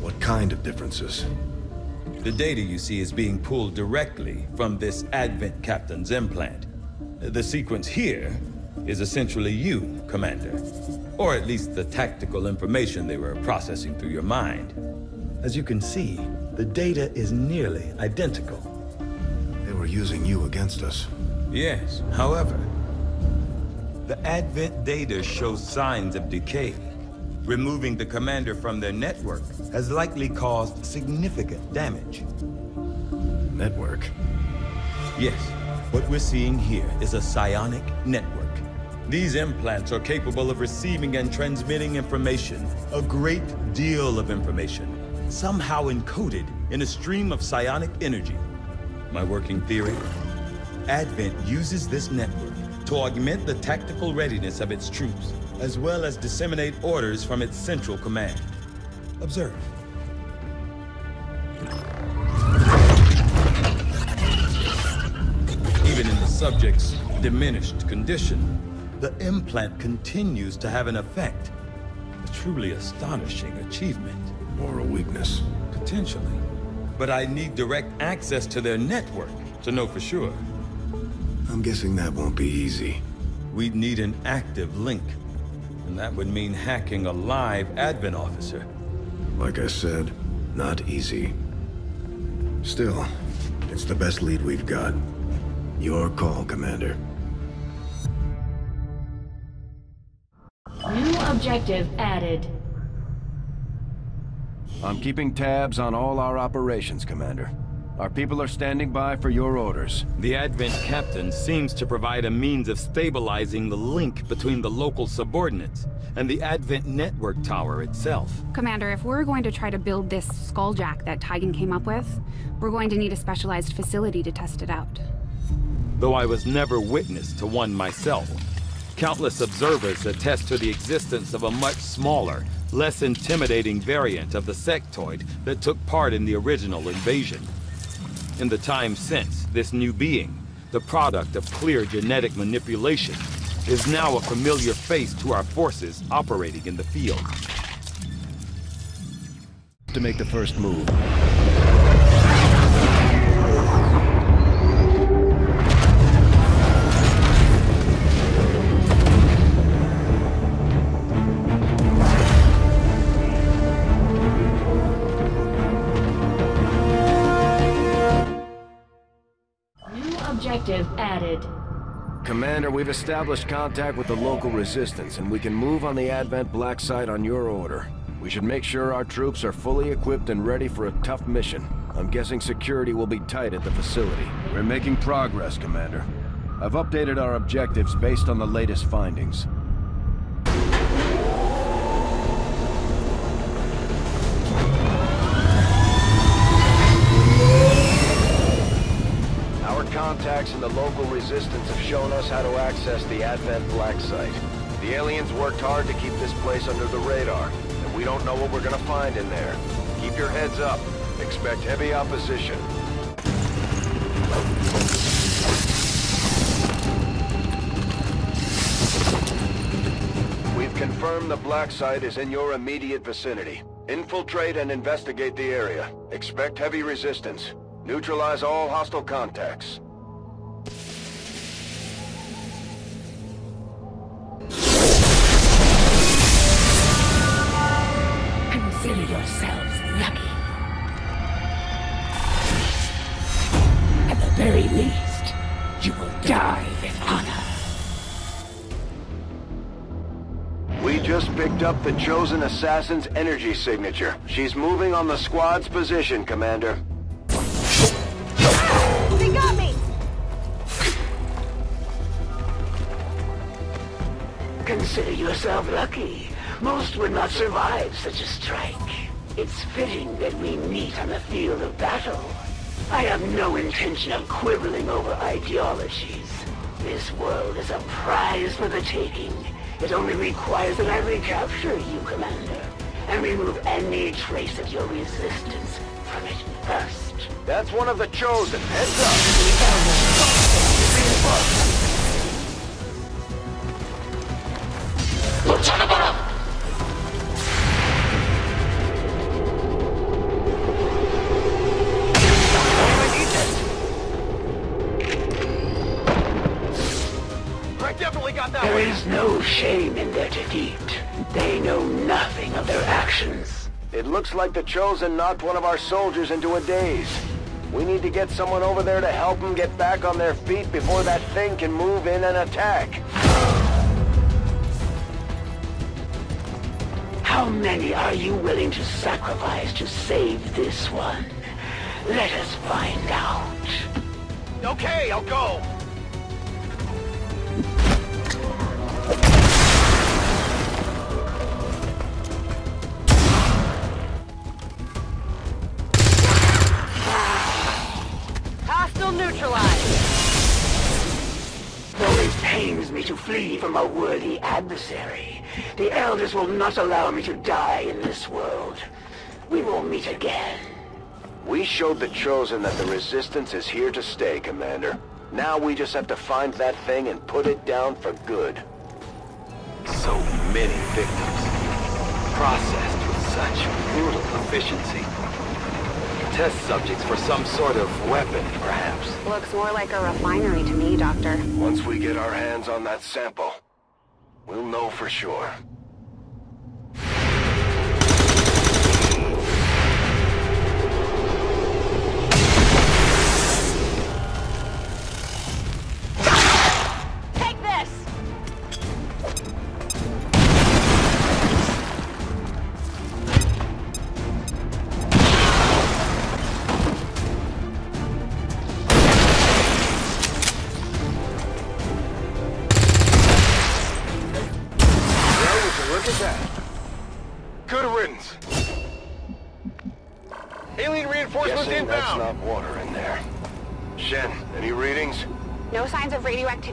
What kind of differences? The data you see is being pulled directly from this Advent Captain's implant. The sequence here is essentially you, Commander. Or at least the tactical information they were processing through your mind. As you can see, the data is nearly identical. They were using you against us. Yes, however, the Advent data shows signs of decay. Removing the commander from their network has likely caused significant damage. Network? Yes, what we're seeing here is a psionic network. These implants are capable of receiving and transmitting information, a great deal of information, somehow encoded in a stream of psionic energy. My working theory? Advent uses this network to augment the tactical readiness of its troops, as well as disseminate orders from its central command. Observe. Even in the subject's diminished condition, the implant continues to have an effect. A truly astonishing achievement. Or a weakness. Potentially. But I need direct access to their network to know for sure. I'm guessing that won't be easy. We'd need an active link. And that would mean hacking a live Advent officer. Like I said, not easy. Still, it's the best lead we've got. Your call, Commander. New objective added. I'm keeping tabs on all our operations, Commander. Our people are standing by for your orders. The Advent Captain seems to provide a means of stabilizing the link between the local subordinates and the Advent Network Tower itself. Commander, if we're going to try to build this skulljack that Tygan came up with, we're going to need a specialized facility to test it out. Though I was never witness to one myself, countless observers attest to the existence of a much smaller, less intimidating variant of the sectoid that took part in the original invasion. In the time since, this new being, the product of clear genetic manipulation, is now a familiar face to our forces operating in the field. To make the first move. Objective added. Commander, we've established contact with the local resistance, and we can move on the Advent Black Site on your order. We should make sure our troops are fully equipped and ready for a tough mission. I'm guessing security will be tight at the facility. We're making progress, Commander. I've updated our objectives based on the latest findings. Contacts in the local resistance have shown us how to access the Advent Black Site. The aliens worked hard to keep this place under the radar, and we don't know what we're gonna find in there. Keep your heads up. Expect heavy opposition. We've confirmed the Black Site is in your immediate vicinity. Infiltrate and investigate the area. Expect heavy resistance. Neutralize all hostile contacts. Very least, you will die with honor. We just picked up the Chosen Assassin's energy signature. She's moving on the squad's position, Commander. They got me! Consider yourself lucky. Most would not survive such a strike. It's fitting that we meet on the field of battle. I have no intention of quibbling over ideologies. This world is a prize for the taking. It only requires that I recapture you, Commander, and remove any trace of your resistance from it first. That's one of the Chosen. Heads up! Shame in their defeat. They know nothing of their actions. It looks like the Chosen knocked one of our soldiers into a daze. We need to get someone over there to help them get back on their feet before that thing can move in and attack. How many are you willing to sacrifice to save this one? Let us find out. Okay, I'll go. Flee from a worthy adversary, the Elders will not allow me to die in this world. We will meet again. We showed the Chosen that the Resistance is here to stay, Commander. Now we just have to find that thing and put it down for good. So many victims. Processed with such brutal efficiency. Test subjects for some sort of weapon, perhaps. Looks more like a refinery to me, Doctor. Once we get our hands on that sample, we'll know for sure.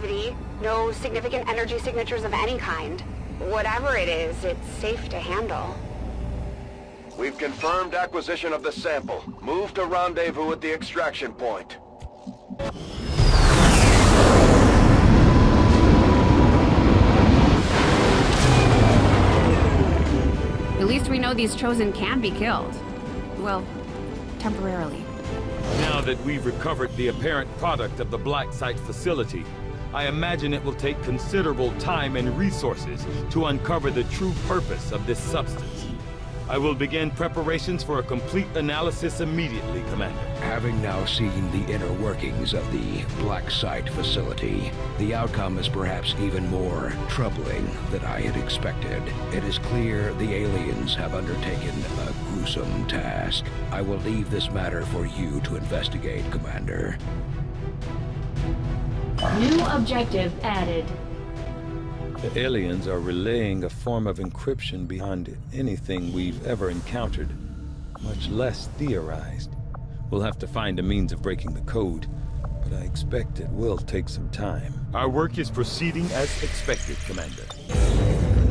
Of radioactivity, no significant energy signatures of any kind. Whatever it is, it's safe to handle. We've confirmed acquisition of the sample. Move to rendezvous at the extraction point. At least we know these chosen can be killed. Well, temporarily. Now that we've recovered the apparent product of the Black Site facility, I imagine it will take considerable time and resources to uncover the true purpose of this substance. I will begin preparations for a complete analysis immediately, Commander. Having now seen the inner workings of the Black Site facility, the outcome is perhaps even more troubling than I had expected. It is clear the aliens have undertaken a gruesome task. I will leave this matter for you to investigate, Commander. New objective added. The aliens are relaying a form of encryption beyond anything we've ever encountered, much less theorized. We'll have to find a means of breaking the code, but I expect it will take some time. Our work is proceeding as expected, Commander.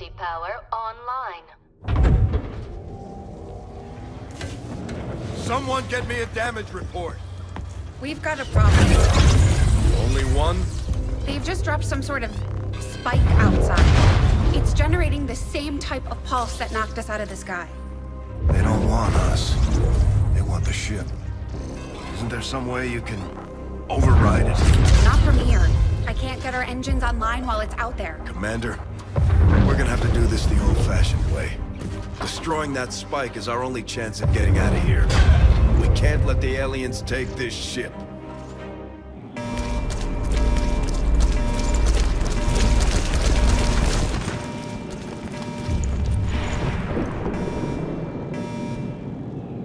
Emergency power online. Someone get me a damage report. We've got a problem. Only one? They've just dropped some sort of spike outside. It's generating the same type of pulse that knocked us out of the sky. They don't want us. They want the ship. Isn't there some way you can override it? Not from here. I can't get our engines online while it's out there. Commander, we're gonna have to do this the old-fashioned way. Destroying that spike is our only chance at getting out of here. We can't let the aliens take this ship.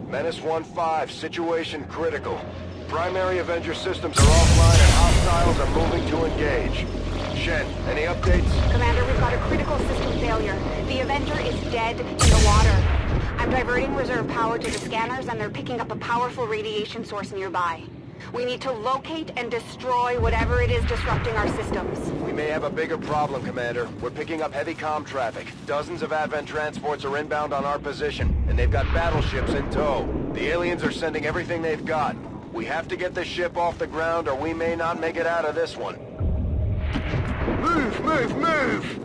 Menace 1-5, situation critical. Primary Avenger systems are offline and hostiles are moving to engage. Shen, any updates? Commander, we've got a critical system failure. The Avenger is dead in the water. I'm diverting reserve power to the scanners and they're picking up a powerful radiation source nearby. We need to locate and destroy whatever it is disrupting our systems. We may have a bigger problem, Commander. We're picking up heavy com traffic. Dozens of Advent transports are inbound on our position, and they've got battleships in tow. The aliens are sending everything they've got. We have to get the ship off the ground or we may not make it out of this one. Move, move, move!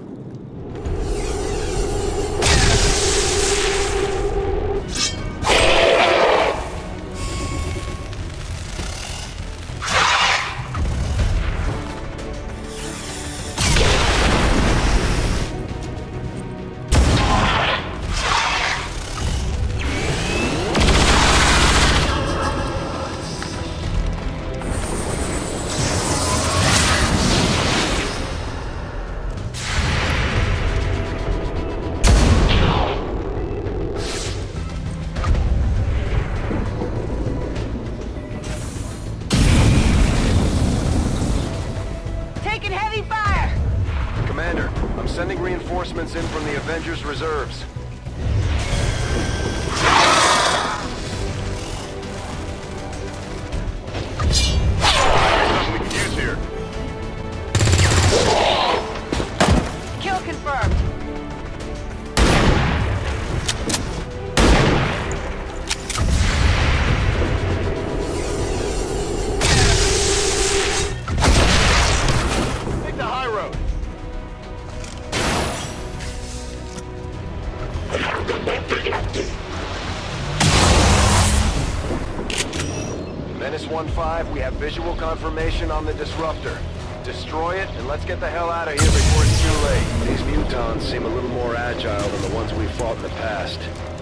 Have visual confirmation on the disruptor. Destroy it, and let's get the hell out of here before it's too late. These mutons seem a little more agile than the ones we fought in the past.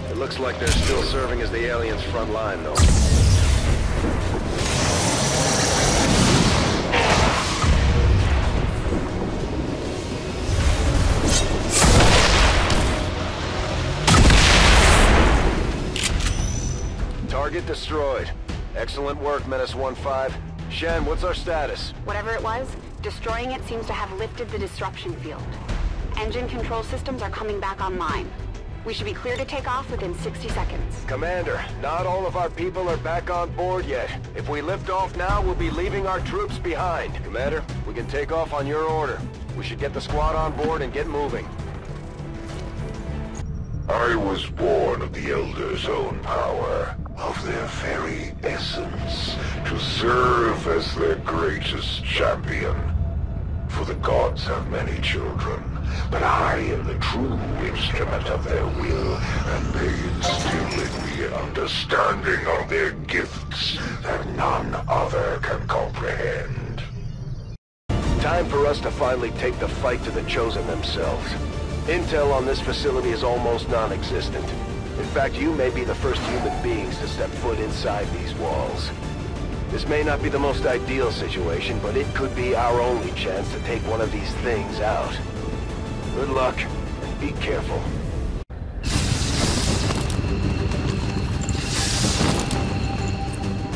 It looks like they're still serving as the aliens' front line, though. Target destroyed. Excellent work, Menace 1-5. Shen, what's our status? Whatever it was, destroying it seems to have lifted the disruption field. Engine control systems are coming back online. We should be clear to take off within 60 seconds. Commander, not all of our people are back on board yet. If we lift off now, we'll be leaving our troops behind. Commander, we can take off on your order. We should get the squad on board and get moving. I was born of the Elder's own power, of their very essence, to serve as their greatest champion. For the gods have many children, but I am the true instrument of their will, and they instill in me understanding of their gifts that none other can comprehend. Time for us to finally take the fight to the Chosen themselves. Intel on this facility is almost non-existent. In fact, you may be the first human beings to step foot inside these walls. This may not be the most ideal situation, but it could be our only chance to take one of these things out. Good luck, and be careful.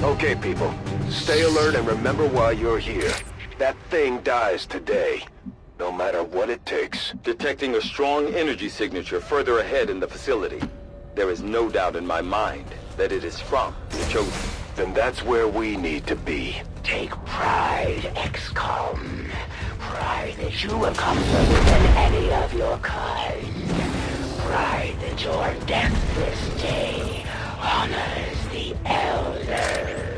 Okay, people. Stay alert and remember why you're here. That thing dies today. No matter what it takes. Detecting a strong energy signature further ahead in the facility. There is no doubt in my mind that it is from the Chosen. Then that's where we need to be. Take pride, XCOM. Pride that you have come further than any of your kind. Pride that your death this day honors the Elders.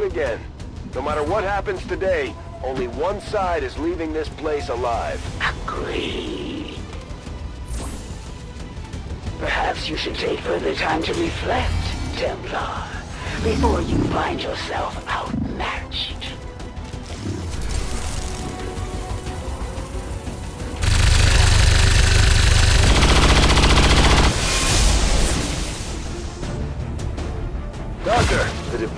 it again. No matter what happens today, only one side is leaving this place alive. Agreed. Perhaps you should take further time to reflect, Templar, before you find yourself out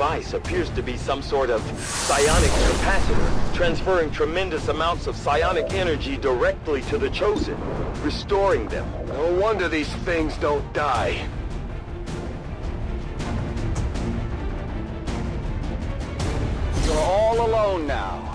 device appears to be some sort of psionic capacitor, transferring tremendous amounts of psionic energy directly to the Chosen, restoring them. No wonder these things don't die. You're all alone now.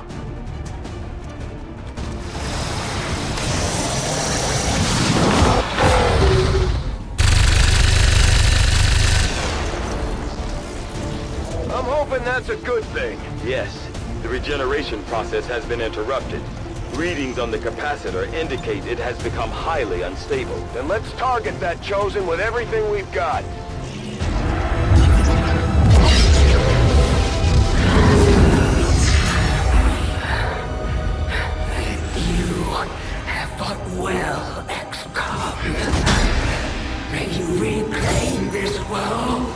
Hoping that's a good thing. Yes, the regeneration process has been interrupted. Readings on the capacitor indicate it has become highly unstable. Then let's target that Chosen with everything we've got. You have fought well, XCOM. May you reclaim this world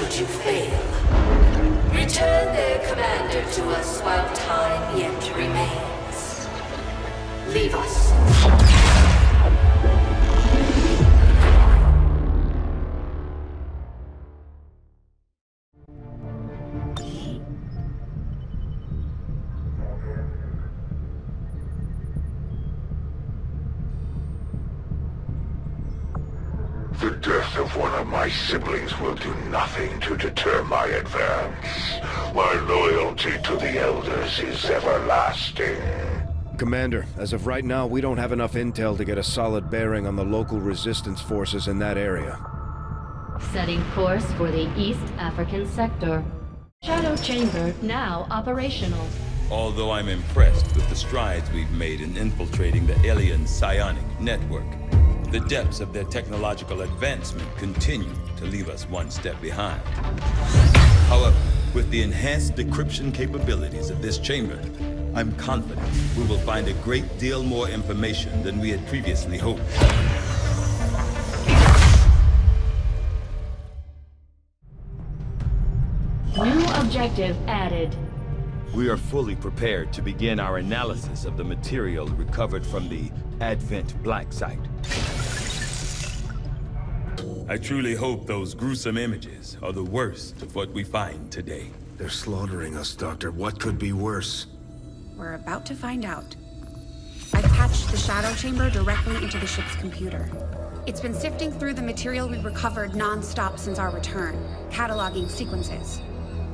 should you fail. Return their commander to us while time yet remains. Leave us. Nothing to deter my advance. My loyalty to the Elders is everlasting. Commander, as of right now, we don't have enough intel to get a solid bearing on the local resistance forces in that area. Setting course for the East African sector. Shadow Chamber now operational. Although I'm impressed with the strides we've made in infiltrating the alien psionic network, the depths of their technological advancement continue to leave us one step behind. However, with the enhanced decryption capabilities of this chamber, I'm confident we will find a great deal more information than we had previously hoped. New objective added. We are fully prepared to begin our analysis of the material recovered from the Advent Black Site. I truly hope those gruesome images are the worst of what we find today. They're slaughtering us, Doctor. What could be worse? We're about to find out. I've patched the shadow chamber directly into the ship's computer. It's been sifting through the material we recovered non-stop since our return, cataloging sequences.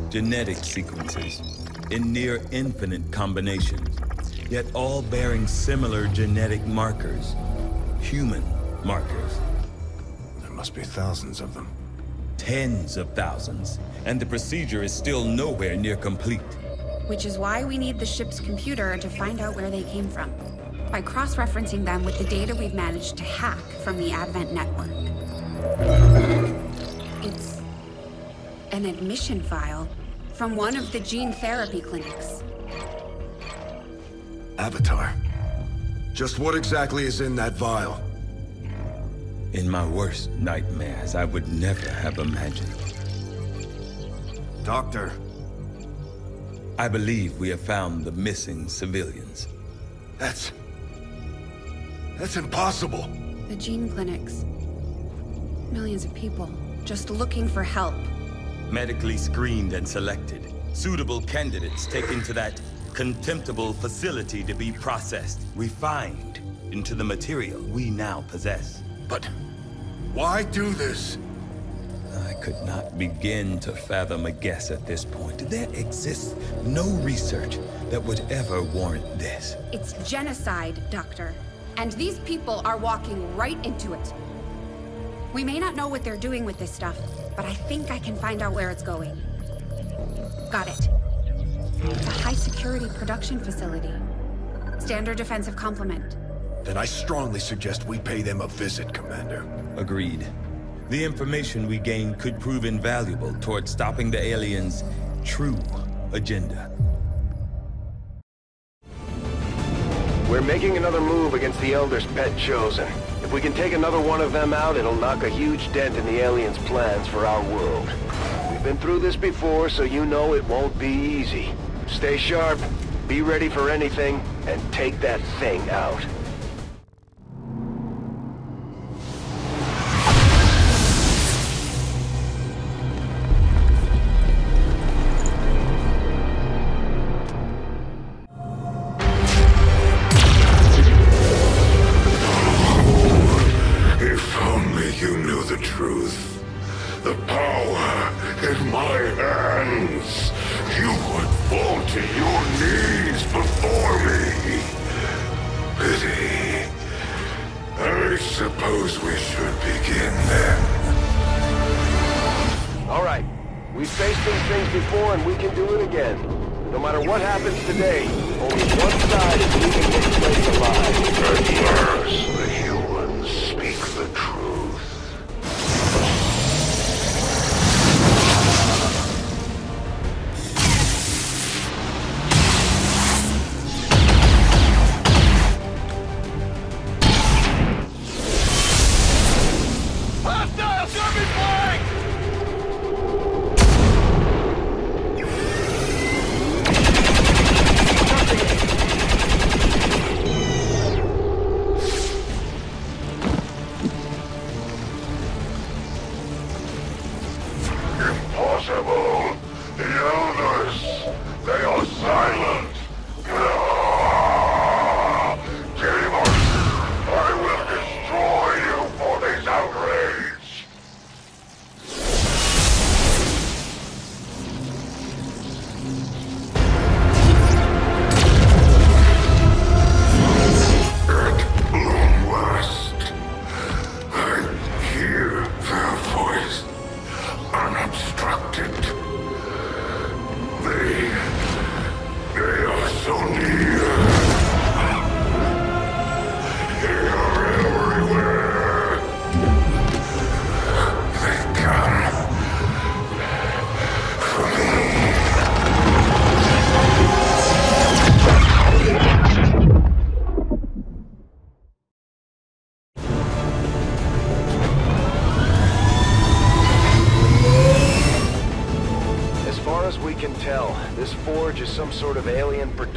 Genetic sequences in near infinite combinations, yet all bearing similar genetic markers. Human markers. There must be thousands of them. Tens of thousands, and the procedure is still nowhere near complete. Which is why we need the ship's computer to find out where they came from. By cross-referencing them with the data we've managed to hack from the Advent network. It's an admission file from one of the gene therapy clinics. Avatar. Just what exactly is in that vial? In my worst nightmares, I would never have imagined. Doctor. I believe we have found the missing civilians. That's... That's impossible. The gene clinics. Millions of people just looking for help. Medically screened and selected. Suitable candidates taken to that contemptible facility to be processed, refined into the material we now possess. But why do this? I could not begin to fathom a guess at this point. There exists no research that would ever warrant this. It's genocide, Doctor. And these people are walking right into it. We may not know what they're doing with this stuff, but I think I can find out where it's going. Got it. It's a high-security production facility. Standard defensive complement. Then I strongly suggest we pay them a visit, Commander. Agreed. The information we gain could prove invaluable towards stopping the aliens' true agenda. We're making another move against the Elder's pet Chosen. If we can take another one of them out, it'll knock a huge dent in the aliens' plans for our world. We've been through this before, so you know it won't be easy. Stay sharp, be ready for anything, and take that thing out.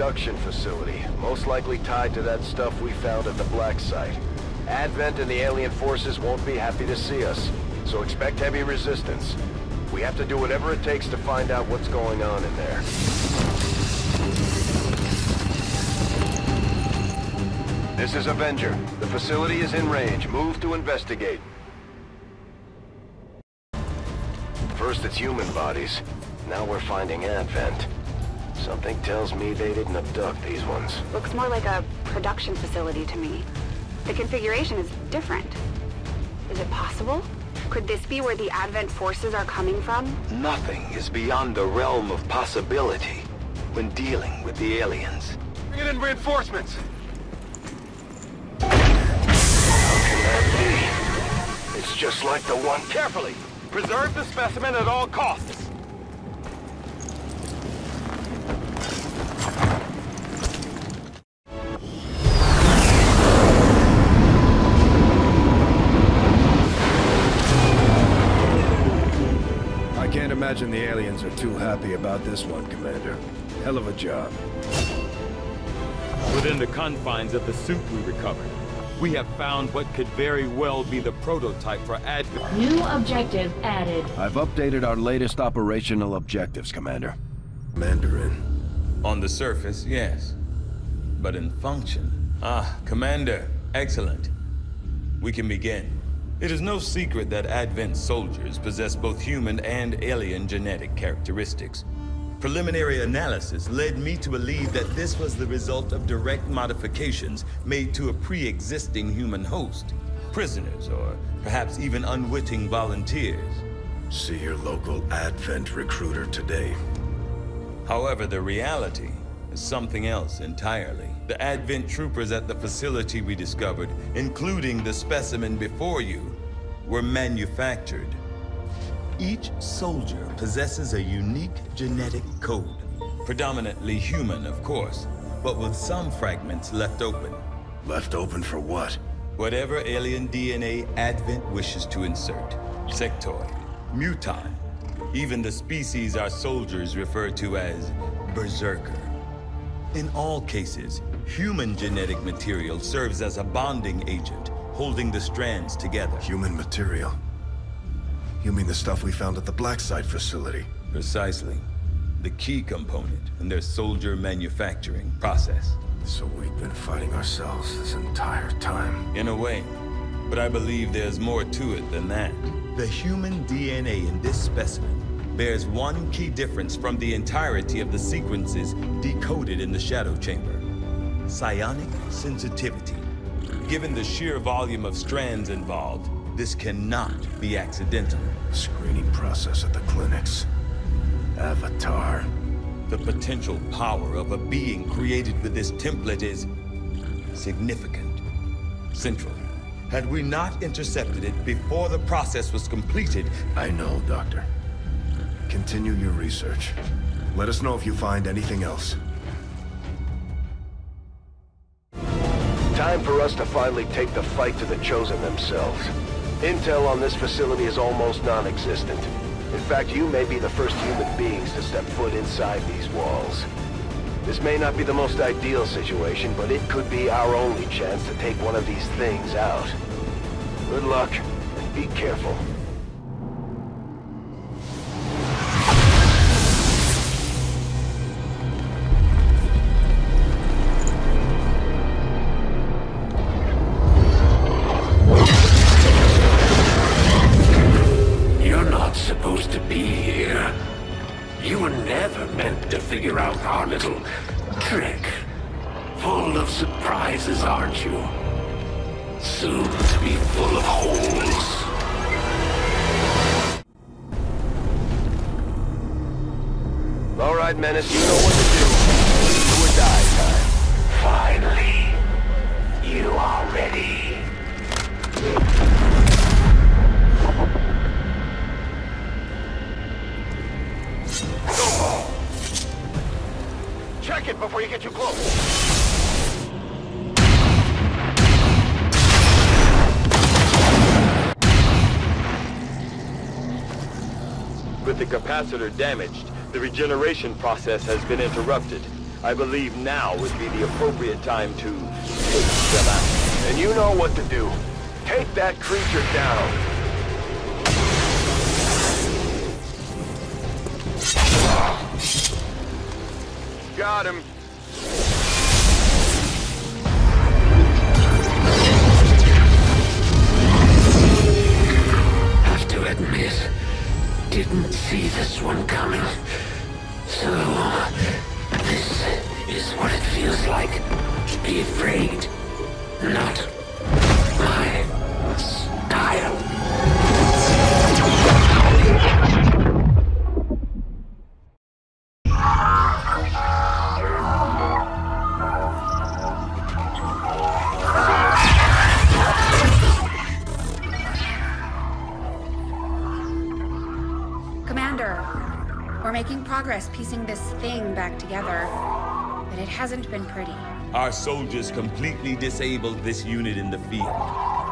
Production facility, most likely tied to that stuff we found at the Black Site. Advent and the alien forces won't be happy to see us, so expect heavy resistance. We have to do whatever it takes to find out what's going on in there. This is Avenger. The facility is in range. Move to investigate. First it's human bodies. Now we're finding Advent. Something tells me they didn't abduct these ones. Looks more like a production facility to me. The configuration is different. Is it possible? Could this be where the Advent forces are coming from? Nothing is beyond the realm of possibility when dealing with the aliens. Bring in reinforcements! How can that be? It's just like the one... Carefully! Preserve the specimen at all costs! Job. Within the confines of the suit we recovered, we have found what could very well be the prototype for Advent. New objective added. I've updated our latest operational objectives, Commander. Mandarin. On the surface, yes. But in function... Ah, Commander, excellent. We can begin. It is no secret that Advent soldiers possess both human and alien genetic characteristics. Preliminary analysis led me to believe that this was the result of direct modifications made to a pre-existing human host. Prisoners, or perhaps even unwitting volunteers. See your local Advent recruiter today. However, the reality is something else entirely. The Advent troopers at the facility we discovered, including the specimen before you, were manufactured. Each soldier possesses a unique genetic code. Predominantly human, of course, but with some fragments left open. Left open for what? Whatever alien DNA Advent wishes to insert. Sectoid, mutant, even the species our soldiers refer to as Berserker. In all cases, human genetic material serves as a bonding agent, holding the strands together. Human material? You mean the stuff we found at the Black Site facility? Precisely. The key component in their soldier manufacturing process. So we've been fighting ourselves this entire time. In a way. But I believe there's more to it than that. The human DNA in this specimen bears one key difference from the entirety of the sequences decoded in the Shadow Chamber. Psionic sensitivity. Given the sheer volume of strands involved, this cannot be accidental. Screening process at the clinics. Avatar. The potential power of a being created with this template is significant. Central. Had we not intercepted it before the process was completed... I know, Doctor. Continue your research. Let us know if you find anything else. Time for us to finally take the fight to the Chosen themselves. Intel on this facility is almost non-existent. In fact, you may be the first human beings to step foot inside these walls. This may not be the most ideal situation, but it could be our only chance to take one of these things out. Good luck, and be careful. Regeneration process has been interrupted. I believe now would be the appropriate time to take them out. And you know what to do. Take that creature down. This thing back together, but it hasn't been pretty. Our soldiers completely disabled this unit in the field.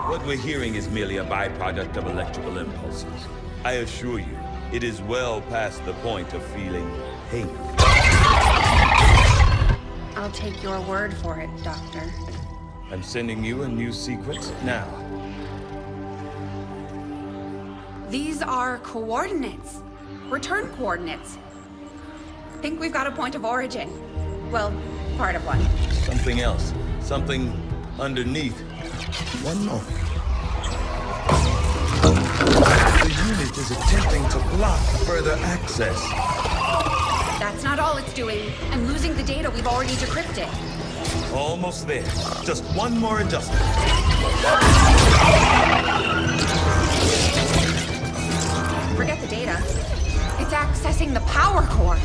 What we're hearing is merely a byproduct of electrical impulses. I assure you, It is well past the point of feeling hate. I'll take your word for it, Doctor. I'm sending you a new sequence now. These are coordinates. Return coordinates. Think we've got a point of origin. Well, part of one. Something else. Something underneath. One moment. The unit is attempting to block further access. That's not all it's doing. I'm losing the data we've already decrypted. Almost there. Just one more adjustment. Forget the data. It's accessing the power core.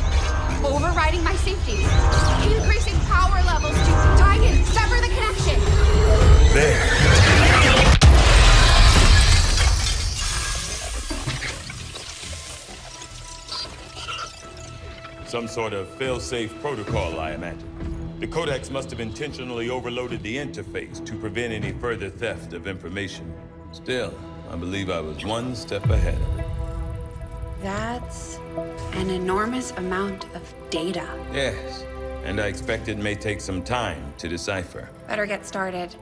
Overriding my safety. Increasing power levels to Tygan, sever the connection. There. Some sort of fail-safe protocol, I imagine. The Codex must have intentionally overloaded the interface to prevent any further theft of information. Still, I believe I was one step ahead of it. That's an enormous amount of data. Yes, and I expect it may take some time to decipher. Better get started.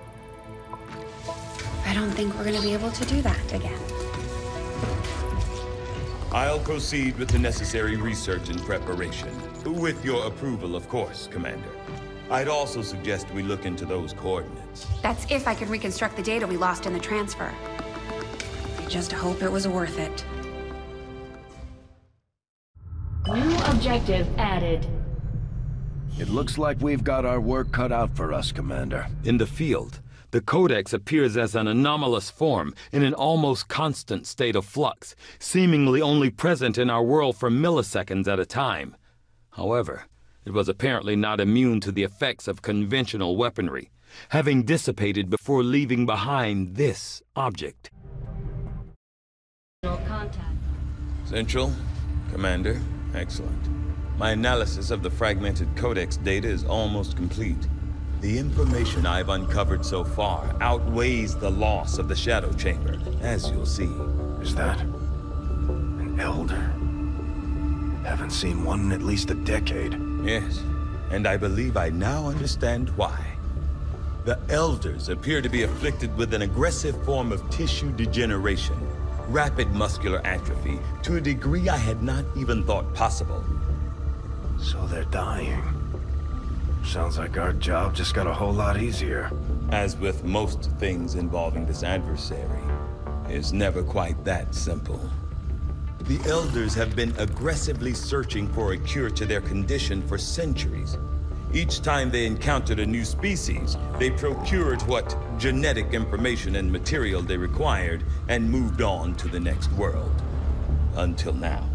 I don't think we're gonna be able to do that again. I'll proceed with the necessary research and preparation. With your approval, of course, Commander. I'd also suggest we look into those coordinates. That's if I can reconstruct the data we lost in the transfer. I just hope it was worth it. Objective added. It looks like we've got our work cut out for us, Commander. In the field, the Codex appears as an anomalous form in an almost constant state of flux, seemingly only present in our world for milliseconds at a time. However, it was apparently not immune to the effects of conventional weaponry, having dissipated before leaving behind this object. Central, Commander, excellent. My analysis of the fragmented Codex data is almost complete. The information I've uncovered so far outweighs the loss of the Shadow Chamber, as you'll see. Is that an Elder? Haven't seen one in at least a decade. Yes, and I believe I now understand why. The Elders appear to be afflicted with an aggressive form of tissue degeneration, rapid muscular atrophy, to a degree I had not even thought possible. So they're dying. Sounds like our job just got a whole lot easier. As with most things involving this adversary, it's never quite that simple. The Elders have been aggressively searching for a cure to their condition for centuries. Each time they encountered a new species, they procured what genetic information and material they required and moved on to the next world. Until now.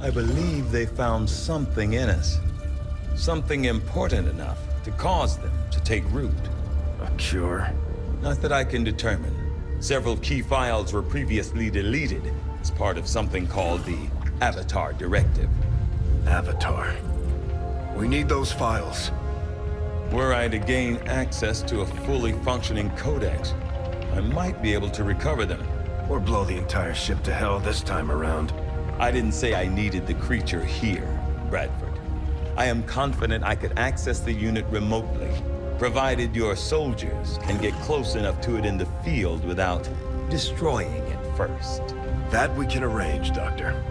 I believe they found something in us. Something important enough to cause them to take root. A cure? Not that I can determine. Several key files were previously deleted as part of something called the Avatar Directive. Avatar. We need those files. Were I to gain access to a fully functioning codex, I might be able to recover them. Or blow the entire ship to hell this time around. I didn't say I needed the creature here, Bradford. I am confident I could access the unit remotely, provided your soldiers can get close enough to it in the field without destroying it first. That we can arrange, Doctor.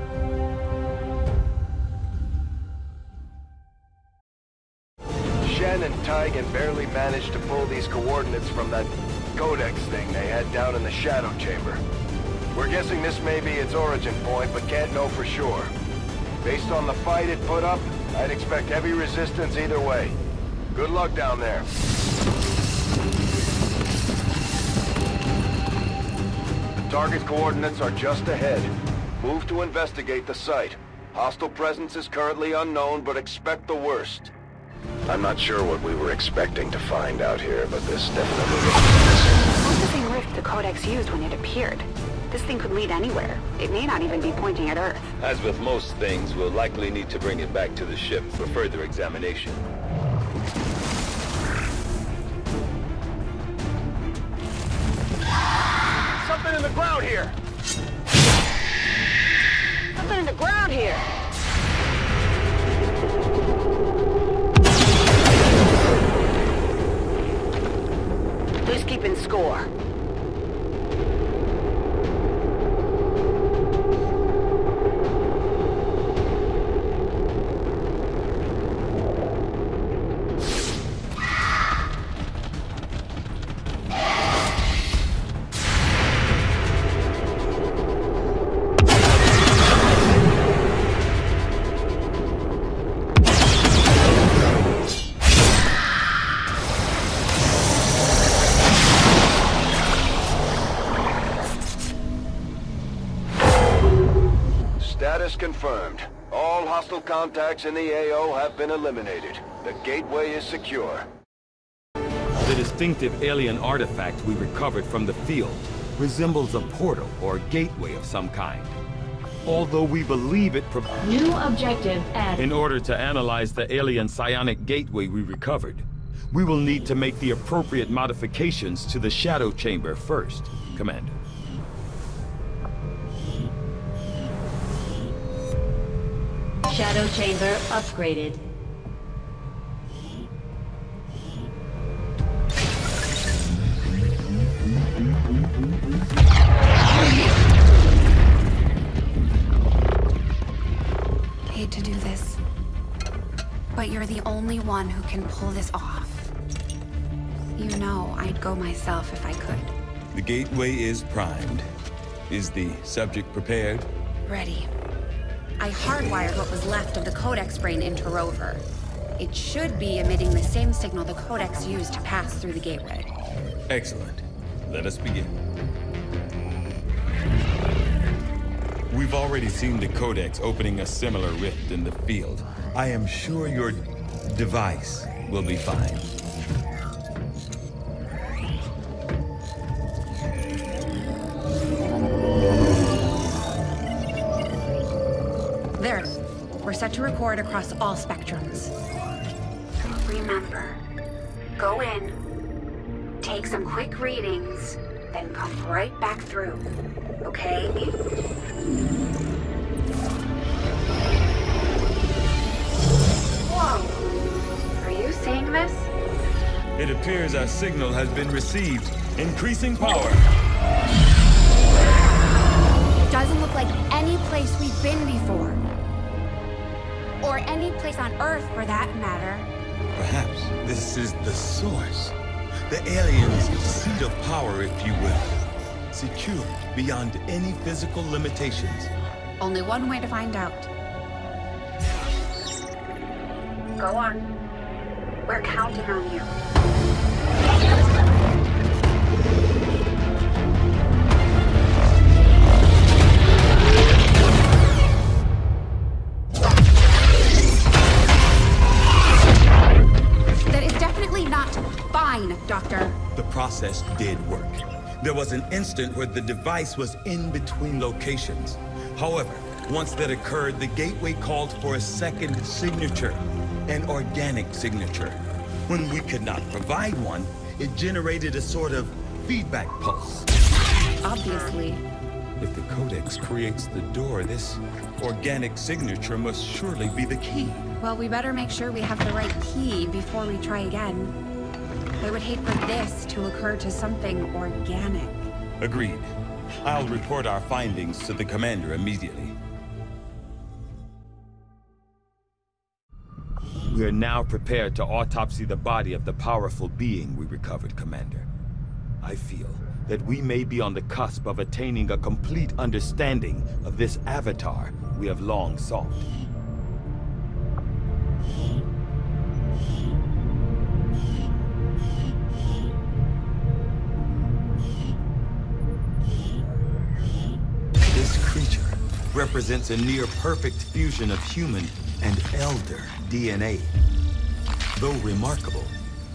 And barely managed to pull these coordinates from that codex thing they had down in the Shadow Chamber. We're guessing this may be its origin point, but can't know for sure. Based on the fight it put up, I'd expect heavy resistance either way. Good luck down there. The target's coordinates are just ahead. Move to investigate the site. Hostile presence is currently unknown, but expect the worst. I'm not sure what we were expecting to find out here, but this definitely looks What's the same rift the Codex used when it appeared? This thing could lead anywhere. It may not even be pointing at Earth. As with most things, we'll likely need to bring it back to the ship for further examination. Something in the ground here! Something in the out here. Keeping score? Hostile contacts in the AO have been eliminated. The gateway is secure. The distinctive alien artifact we recovered from the field resembles a portal or gateway of some kind. Although we believe it provides... New objective added. In order to analyze the alien psionic gateway we recovered, we will need to make the appropriate modifications to the Shadow Chamber first, Commander. Shadow chamber upgraded. Hate to do this, but you're the only one who can pull this off. You know I'd go myself if I could. The gateway is primed. Is the subject prepared? Ready. I hardwired what was left of the Codex brain into Rover. It should be emitting the same signal the Codex used to pass through the gateway. Excellent. Let us begin. We've already seen the Codex opening a similar rift in the field. I am sure your device will be fine. Set to record across all spectrums. Remember, go in, take some quick readings, then come right back through. Okay? Whoa! Are you seeing this? It appears our signal has been received. Increasing power. Doesn't look like any place we've been before. Or any place on Earth, for that matter. Perhaps this is the source. The alien's seat of power, if you will. Secure beyond any physical limitations. Only one way to find out. Go on. We're counting on you. Process did work. There was an instant where the device was in between locations. However, once that occurred, the gateway called for a second signature, an organic signature. When we could not provide one, it generated a sort of feedback pulse. Obviously. If the Codex creates the door, this organic signature must surely be the key. Well, we better make sure we have the right key before we try again. I would hate for this to occur to something organic. Agreed. I'll report our findings to the commander immediately. We are now prepared to autopsy the body of the powerful being we recovered, Commander. I feel that we may be on the cusp of attaining a complete understanding of this avatar we have long sought. Represents a near-perfect fusion of human and elder DNA. Though remarkable,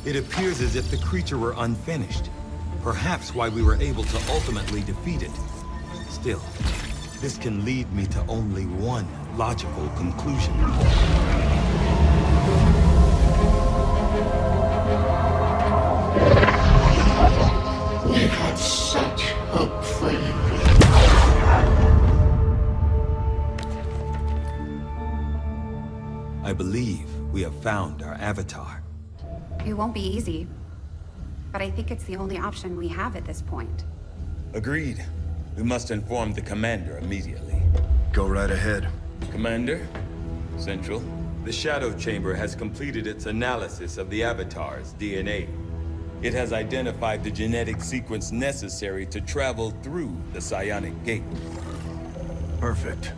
it appears as if the creature were unfinished. Perhaps why we were able to ultimately defeat it. Still, this can lead me to only one logical conclusion. We had such hope for you. Found our avatar. It won't be easy. But I think it's the only option we have at this point. Agreed. We must inform the commander immediately. Go right ahead. Commander, Central, the Shadow Chamber has completed its analysis of the Avatar's DNA. It has identified the genetic sequence necessary to travel through the Psionic Gate. Perfect.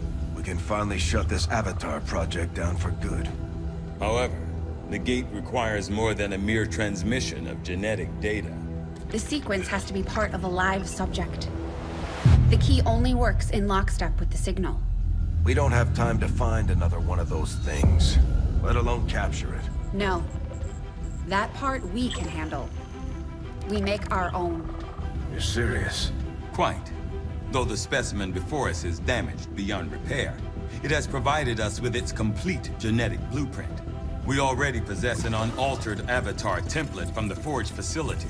We can finally shut this Avatar project down for good. However, the gate requires more than a mere transmission of genetic data. The sequence has to be part of a live subject. The key only works in lockstep with the signal. We don't have time to find another one of those things, let alone capture it. No. That part we can handle. We make our own. You're serious? Quite. Though the specimen before us is damaged beyond repair, it has provided us with its complete genetic blueprint. We already possess an unaltered avatar template from the Forge facility.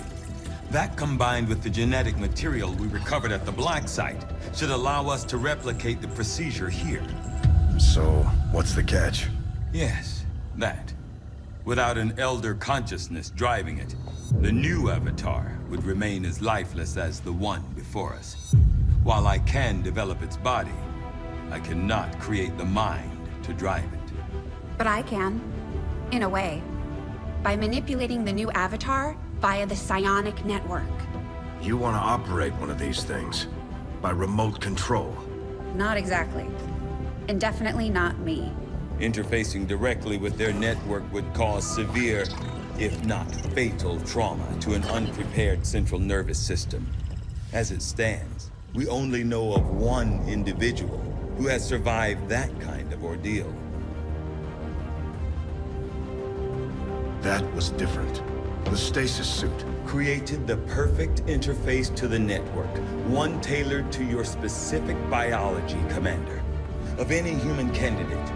That combined with the genetic material we recovered at the Black Site should allow us to replicate the procedure here. So, what's the catch? Yes, that. Without an Elder consciousness driving it, the new Avatar would remain as lifeless as the one before us. While I can develop its body, I cannot create the mind to drive it. But I can. In a way. By manipulating the new Avatar via the psionic network. You want to operate one of these things? By remote control? Not exactly. And definitely not me. Interfacing directly with their network would cause severe, if not fatal, trauma to an unprepared central nervous system. As it stands, we only know of one individual who has survived that kind of ordeal. That was different. The stasis suit. Created the perfect interface to the network, one tailored to your specific biology, Commander. Of any human candidate,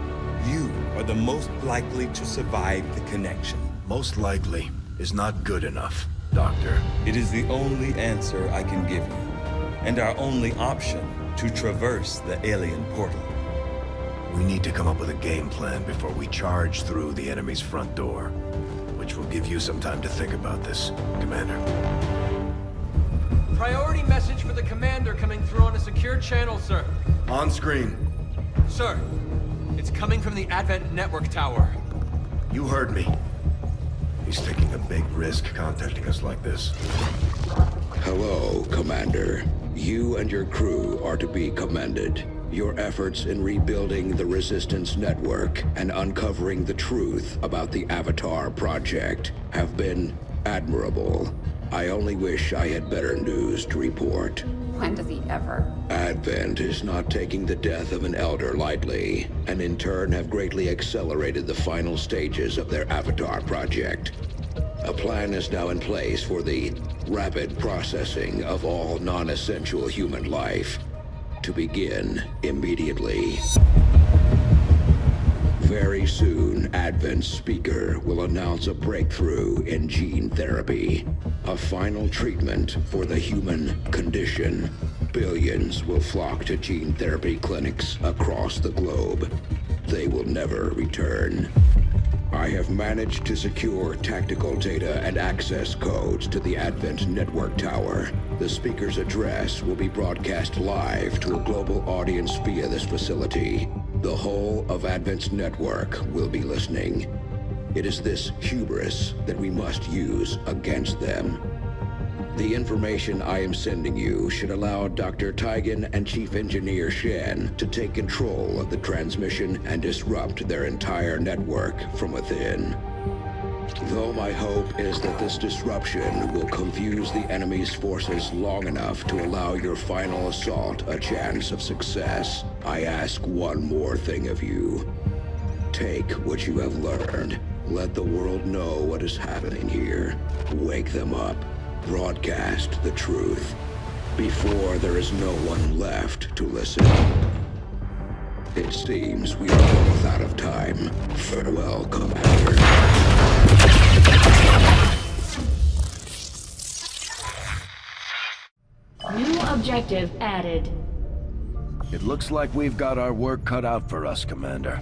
you are the most likely to survive the connection. Most likely is not good enough, Doctor. It is the only answer I can give you, and our only option to traverse the alien portal. We need to come up with a game plan before we charge through the enemy's front door. Which will give you some time to think about this, Commander. Priority message for the Commander coming through on a secure channel, sir. On screen. Sir, it's coming from the Advent Network Tower. You heard me. He's taking a big risk contacting us like this. Hello, Commander. You and your crew are to be commended. Your efforts in rebuilding the Resistance Network and uncovering the truth about the Avatar Project have been admirable. I only wish I had better news to report. When does he ever? Advent is not taking the death of an Elder lightly, and in turn have greatly accelerated the final stages of their Avatar Project. A plan is now in place for the rapid processing of all non-essential human life to begin immediately. Very soon, Advent speaker will announce a breakthrough in gene therapy. A final treatment for the human condition. Billions will flock to gene therapy clinics across the globe. They will never return. I have managed to secure tactical data and access codes to the Advent Network Tower. The speaker's address will be broadcast live to a global audience via this facility. The whole of Advent's network will be listening. It is this hubris that we must use against them. The information I am sending you should allow Dr. Tygan and Chief Engineer Shen to take control of the transmission and disrupt their entire network from within. Though my hope is that this disruption will confuse the enemy's forces long enough to allow your final assault a chance of success, I ask one more thing of you. Take what you have learned. Let the world know what is happening here. Wake them up. Broadcast the truth. Before there is no one left to listen. It seems we are both out of time. Farewell, Commander. New objective added. It looks like we've got our work cut out for us, Commander.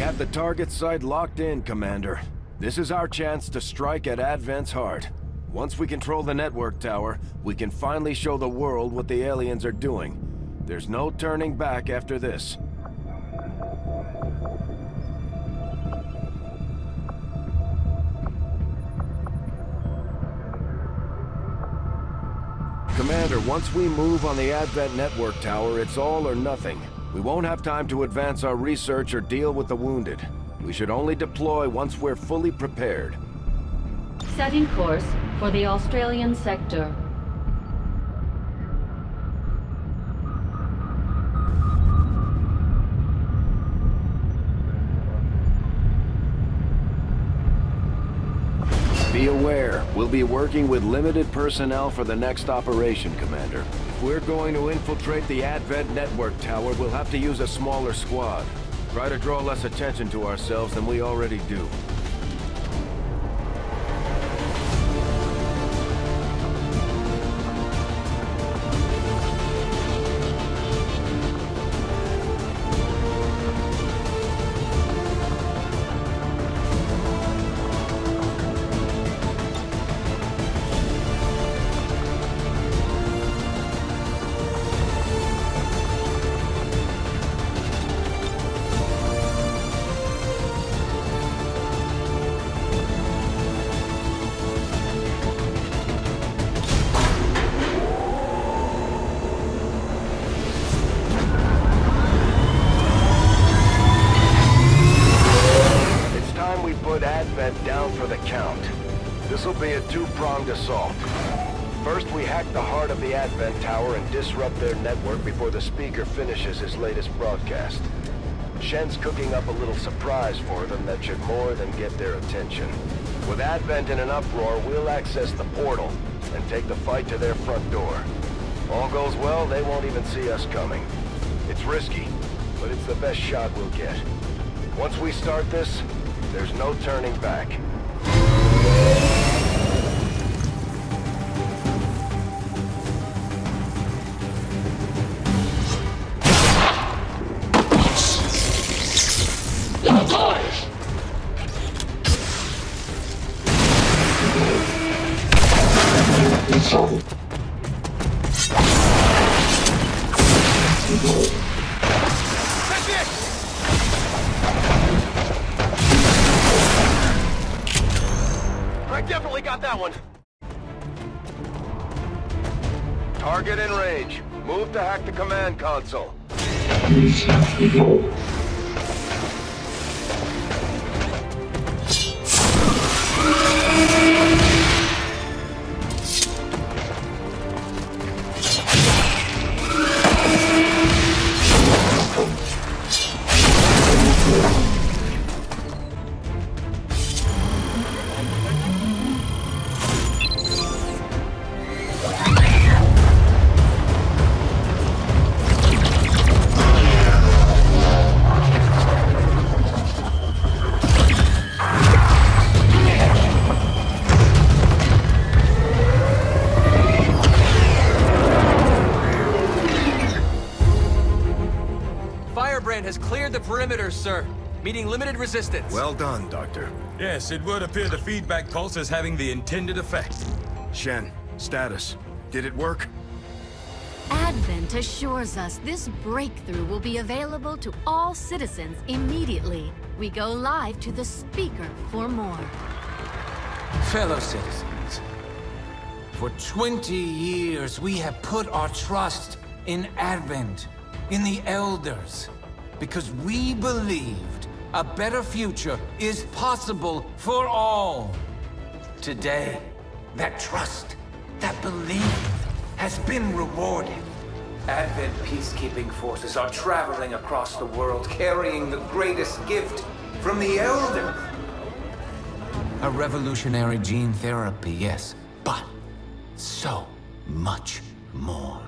Have the target site locked in, Commander. This is our chance to strike at Advent's heart. Once we control the network tower, we can finally show the world what the aliens are doing. There's no turning back after this. Commander, once we move on the Advent network tower, it's all or nothing. We won't have time to advance our research or deal with the wounded. We should only deploy once we're fully prepared. Setting course for the Australian sector. Be aware, we'll be working with limited personnel for the next operation, Commander. If we're going to infiltrate the Advent Network Tower, we'll have to use a smaller squad. Try to draw less attention to ourselves than we already do. Disrupt their network before the speaker finishes his latest broadcast. Shen's cooking up a little surprise for them that should more than get their attention. With Advent in an uproar, we'll access the portal and take the fight to their front door. All goes well, they won't even see us coming. It's risky, but it's the best shot we'll get. Once we start this, there's no turning back. Sir. Meeting limited resistance. Well done, Doctor. Yes, it would appear the feedback pulse is having the intended effect. Shen, status. Did it work? Advent assures us this breakthrough will be available to all citizens immediately. We go live to the speaker for more. Fellow citizens, for 20 years we have put our trust in Advent, in the Elders, because we believed a better future is possible for all. Today, that trust, that belief, has been rewarded. Advent peacekeeping forces are traveling across the world carrying the greatest gift from the Elders. A revolutionary gene therapy, yes, but so much more.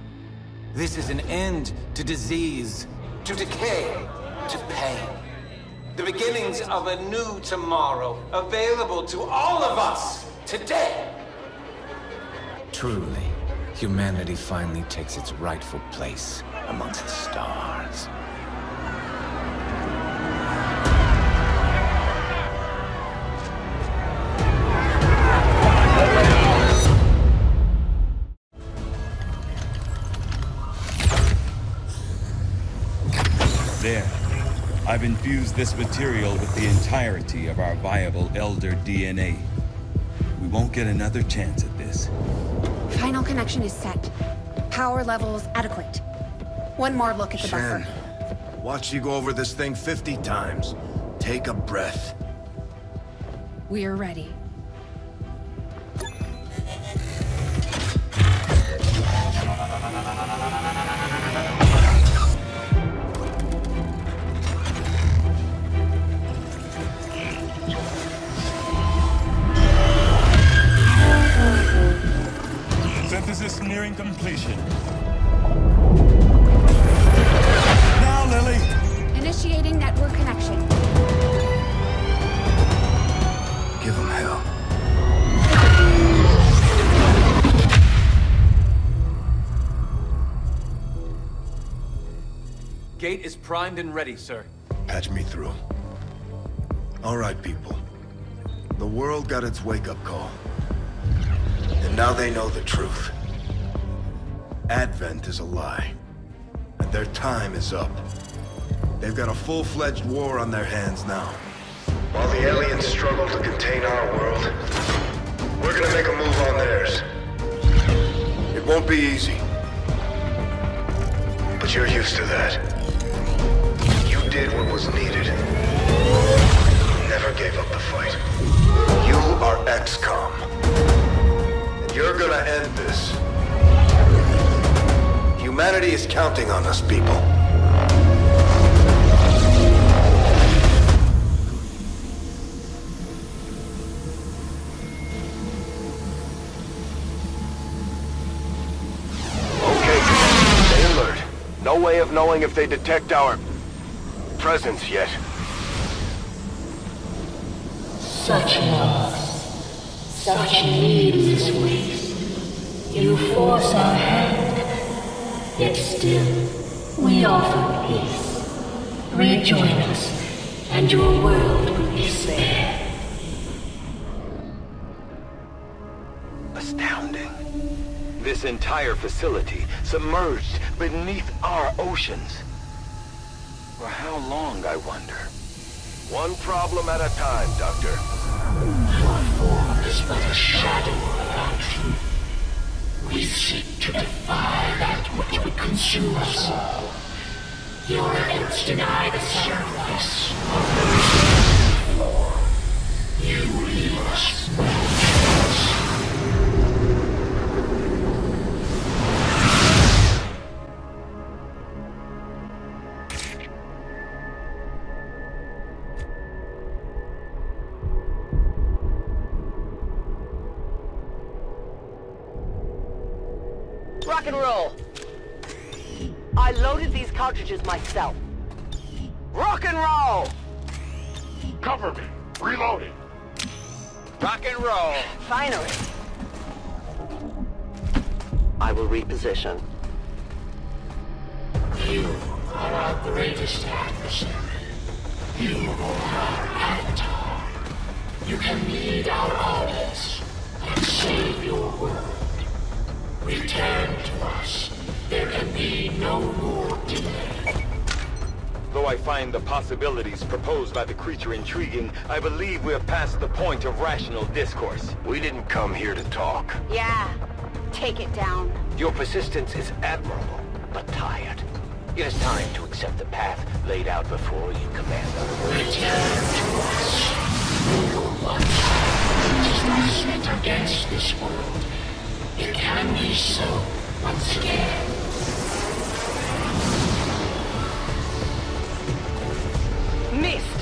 This is an end to disease, to decay, to pain. The beginnings of a new tomorrow, available to all of us today. Truly, humanity finally takes its rightful place amongst the stars. I've infused this material with the entirety of our viable Elder DNA. We won't get another chance at this. Final connection is set. Power levels adequate. One more look at the Shen, buffer. watch you go over this thing 50 times. Take a breath. We're ready. Synthesis nearing completion. Now, Lily! Initiating network connection. Give him hell. Gate is primed and ready, sir. Patch me through. All right, people. The world got its wake-up call. And now they know the truth. Advent is a lie. And their time is up. They've got a full-fledged war on their hands now. While the aliens struggle to contain our world, we're gonna make a move on theirs. It won't be easy. But you're used to that. You did what was needed. You Never gave up the fight. You are XCOM. And you're gonna end this. Humanity is counting on us, people. Okay, stay alert. No way of knowing if they detect our... presence yet. Such loss, such needless waste. You force our hand, yet still we offer peace. Rejoin us, and your world will be spared. Astounding. This entire facility submerged beneath our oceans. For how long, I wonder? One problem at a time, Doctor. Your form is but a shadow of our truth. We seek to defy that which would consume us all. Your efforts deny the sacrifice of the Cover me. Reloading. Rock and roll. Finally. I will reposition. You are our greatest adversary. You are our avatar. You can lead our armies and save your world. Return to us. There can be no more delay. Though I find the possibilities proposed by the creature intriguing, I believe we are past the point of rational discourse. We didn't come here to talk. Yeah. Take it down. Your persistence is admirable, but tired. It is time to accept the path laid out before you, Commander. Return to us. Rule one. It is not set against this world. It can be so once again. Missed!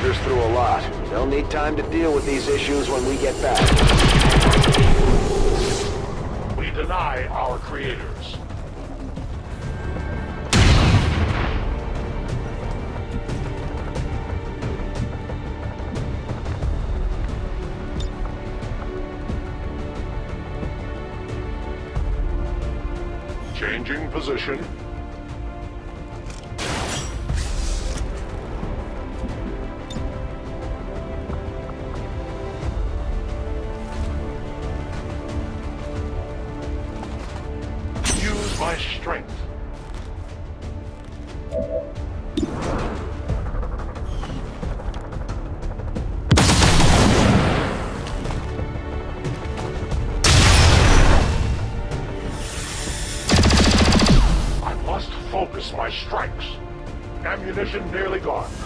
Through a lot. They'll need time to deal with these issues when we get back. We deny our creators. Changing position. My strength. I must focus my strikes. Ammunition nearly gone.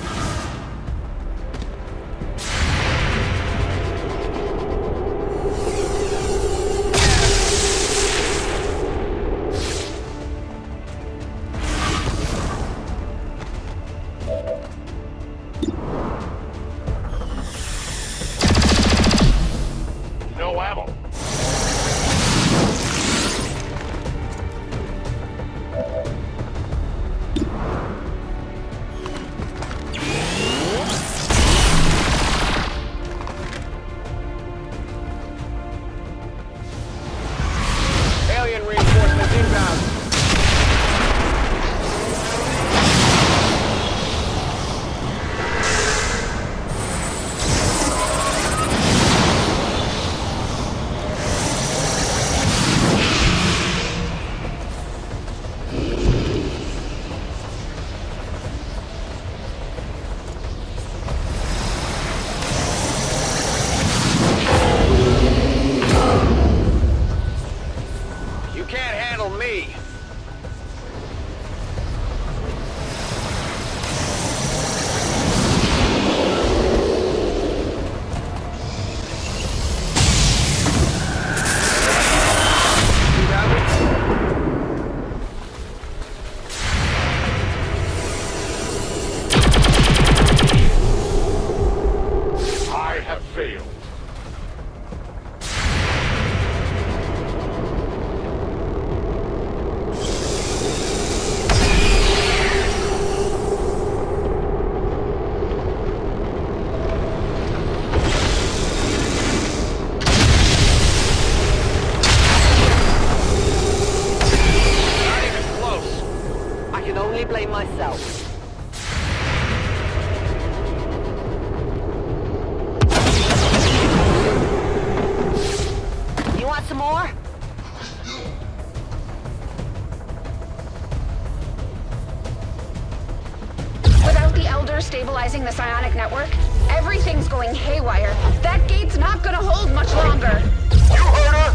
Going haywire. That gate's not gonna hold much longer. You heard her!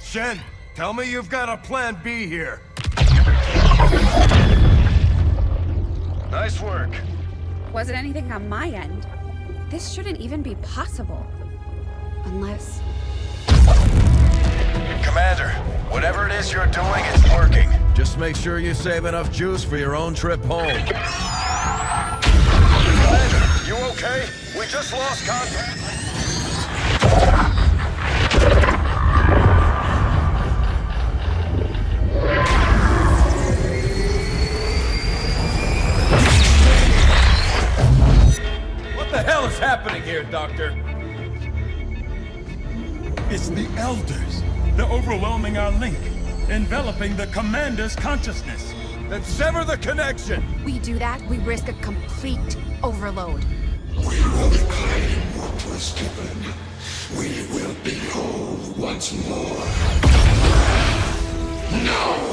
Shen, tell me you've got a plan B here. Nice work. Wasn't anything on my end. This shouldn't even be possible. Unless... Commander, whatever it is you're doing, it's working. Make sure you save enough juice for your own trip home. Ben, you okay? We just lost contact. What the hell is happening here, Doctor? It's the Elders. They're overwhelming our link enveloping the Commander's consciousness. Then sever the connection! We do that, we risk a complete overload. We will reclaim what was given. We will be whole once more. Now!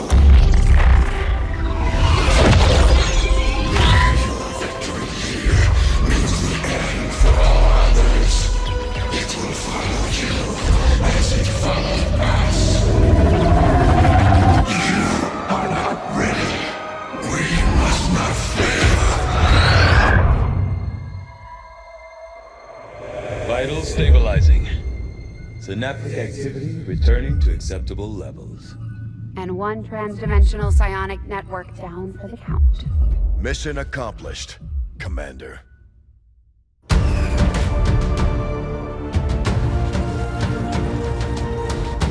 Vital stabilizing. Synaptic activity returning to acceptable levels. And one transdimensional psionic network down for the count. Mission accomplished, Commander.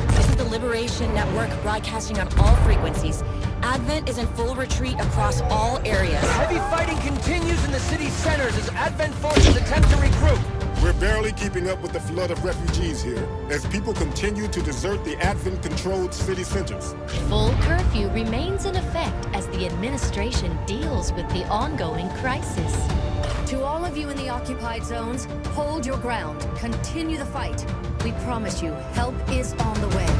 This is the Liberation Network broadcasting on all frequencies. Advent is in full retreat across all areas. Heavy fighting continues in the city's centers as Advent forces attempt to regroup. We're barely keeping up with the flood of refugees here, as people continue to desert the Advent-controlled city centers. Full curfew remains in effect as the administration deals with the ongoing crisis. To all of you in the occupied zones, hold your ground. Continue the fight. We promise you, help is on the way.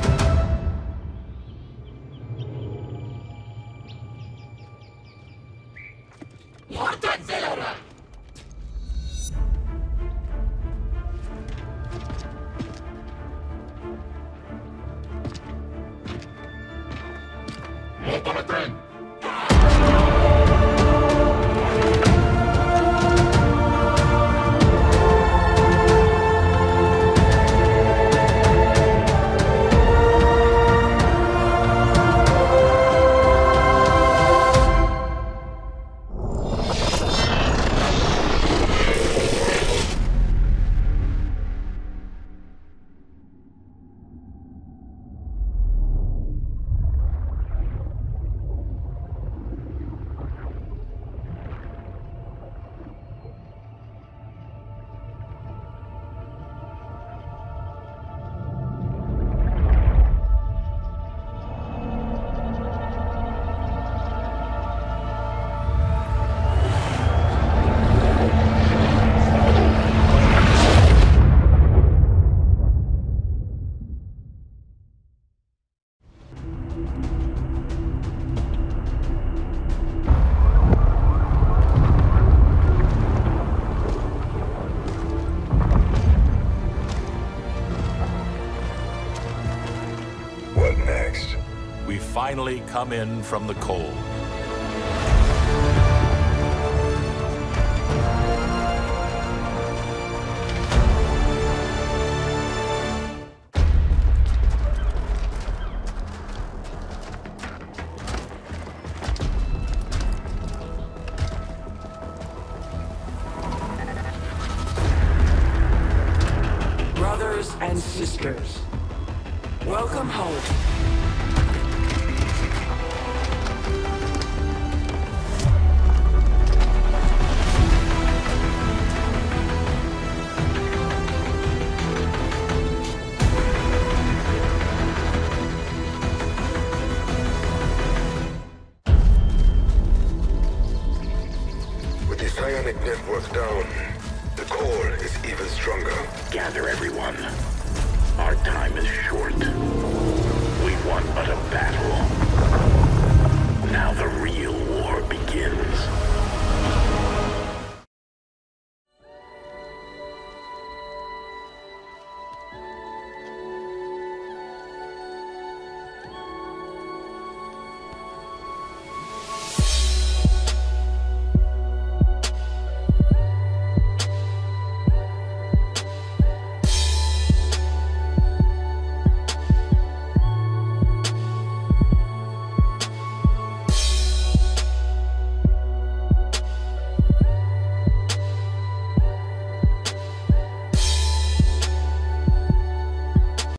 Come in from the cold.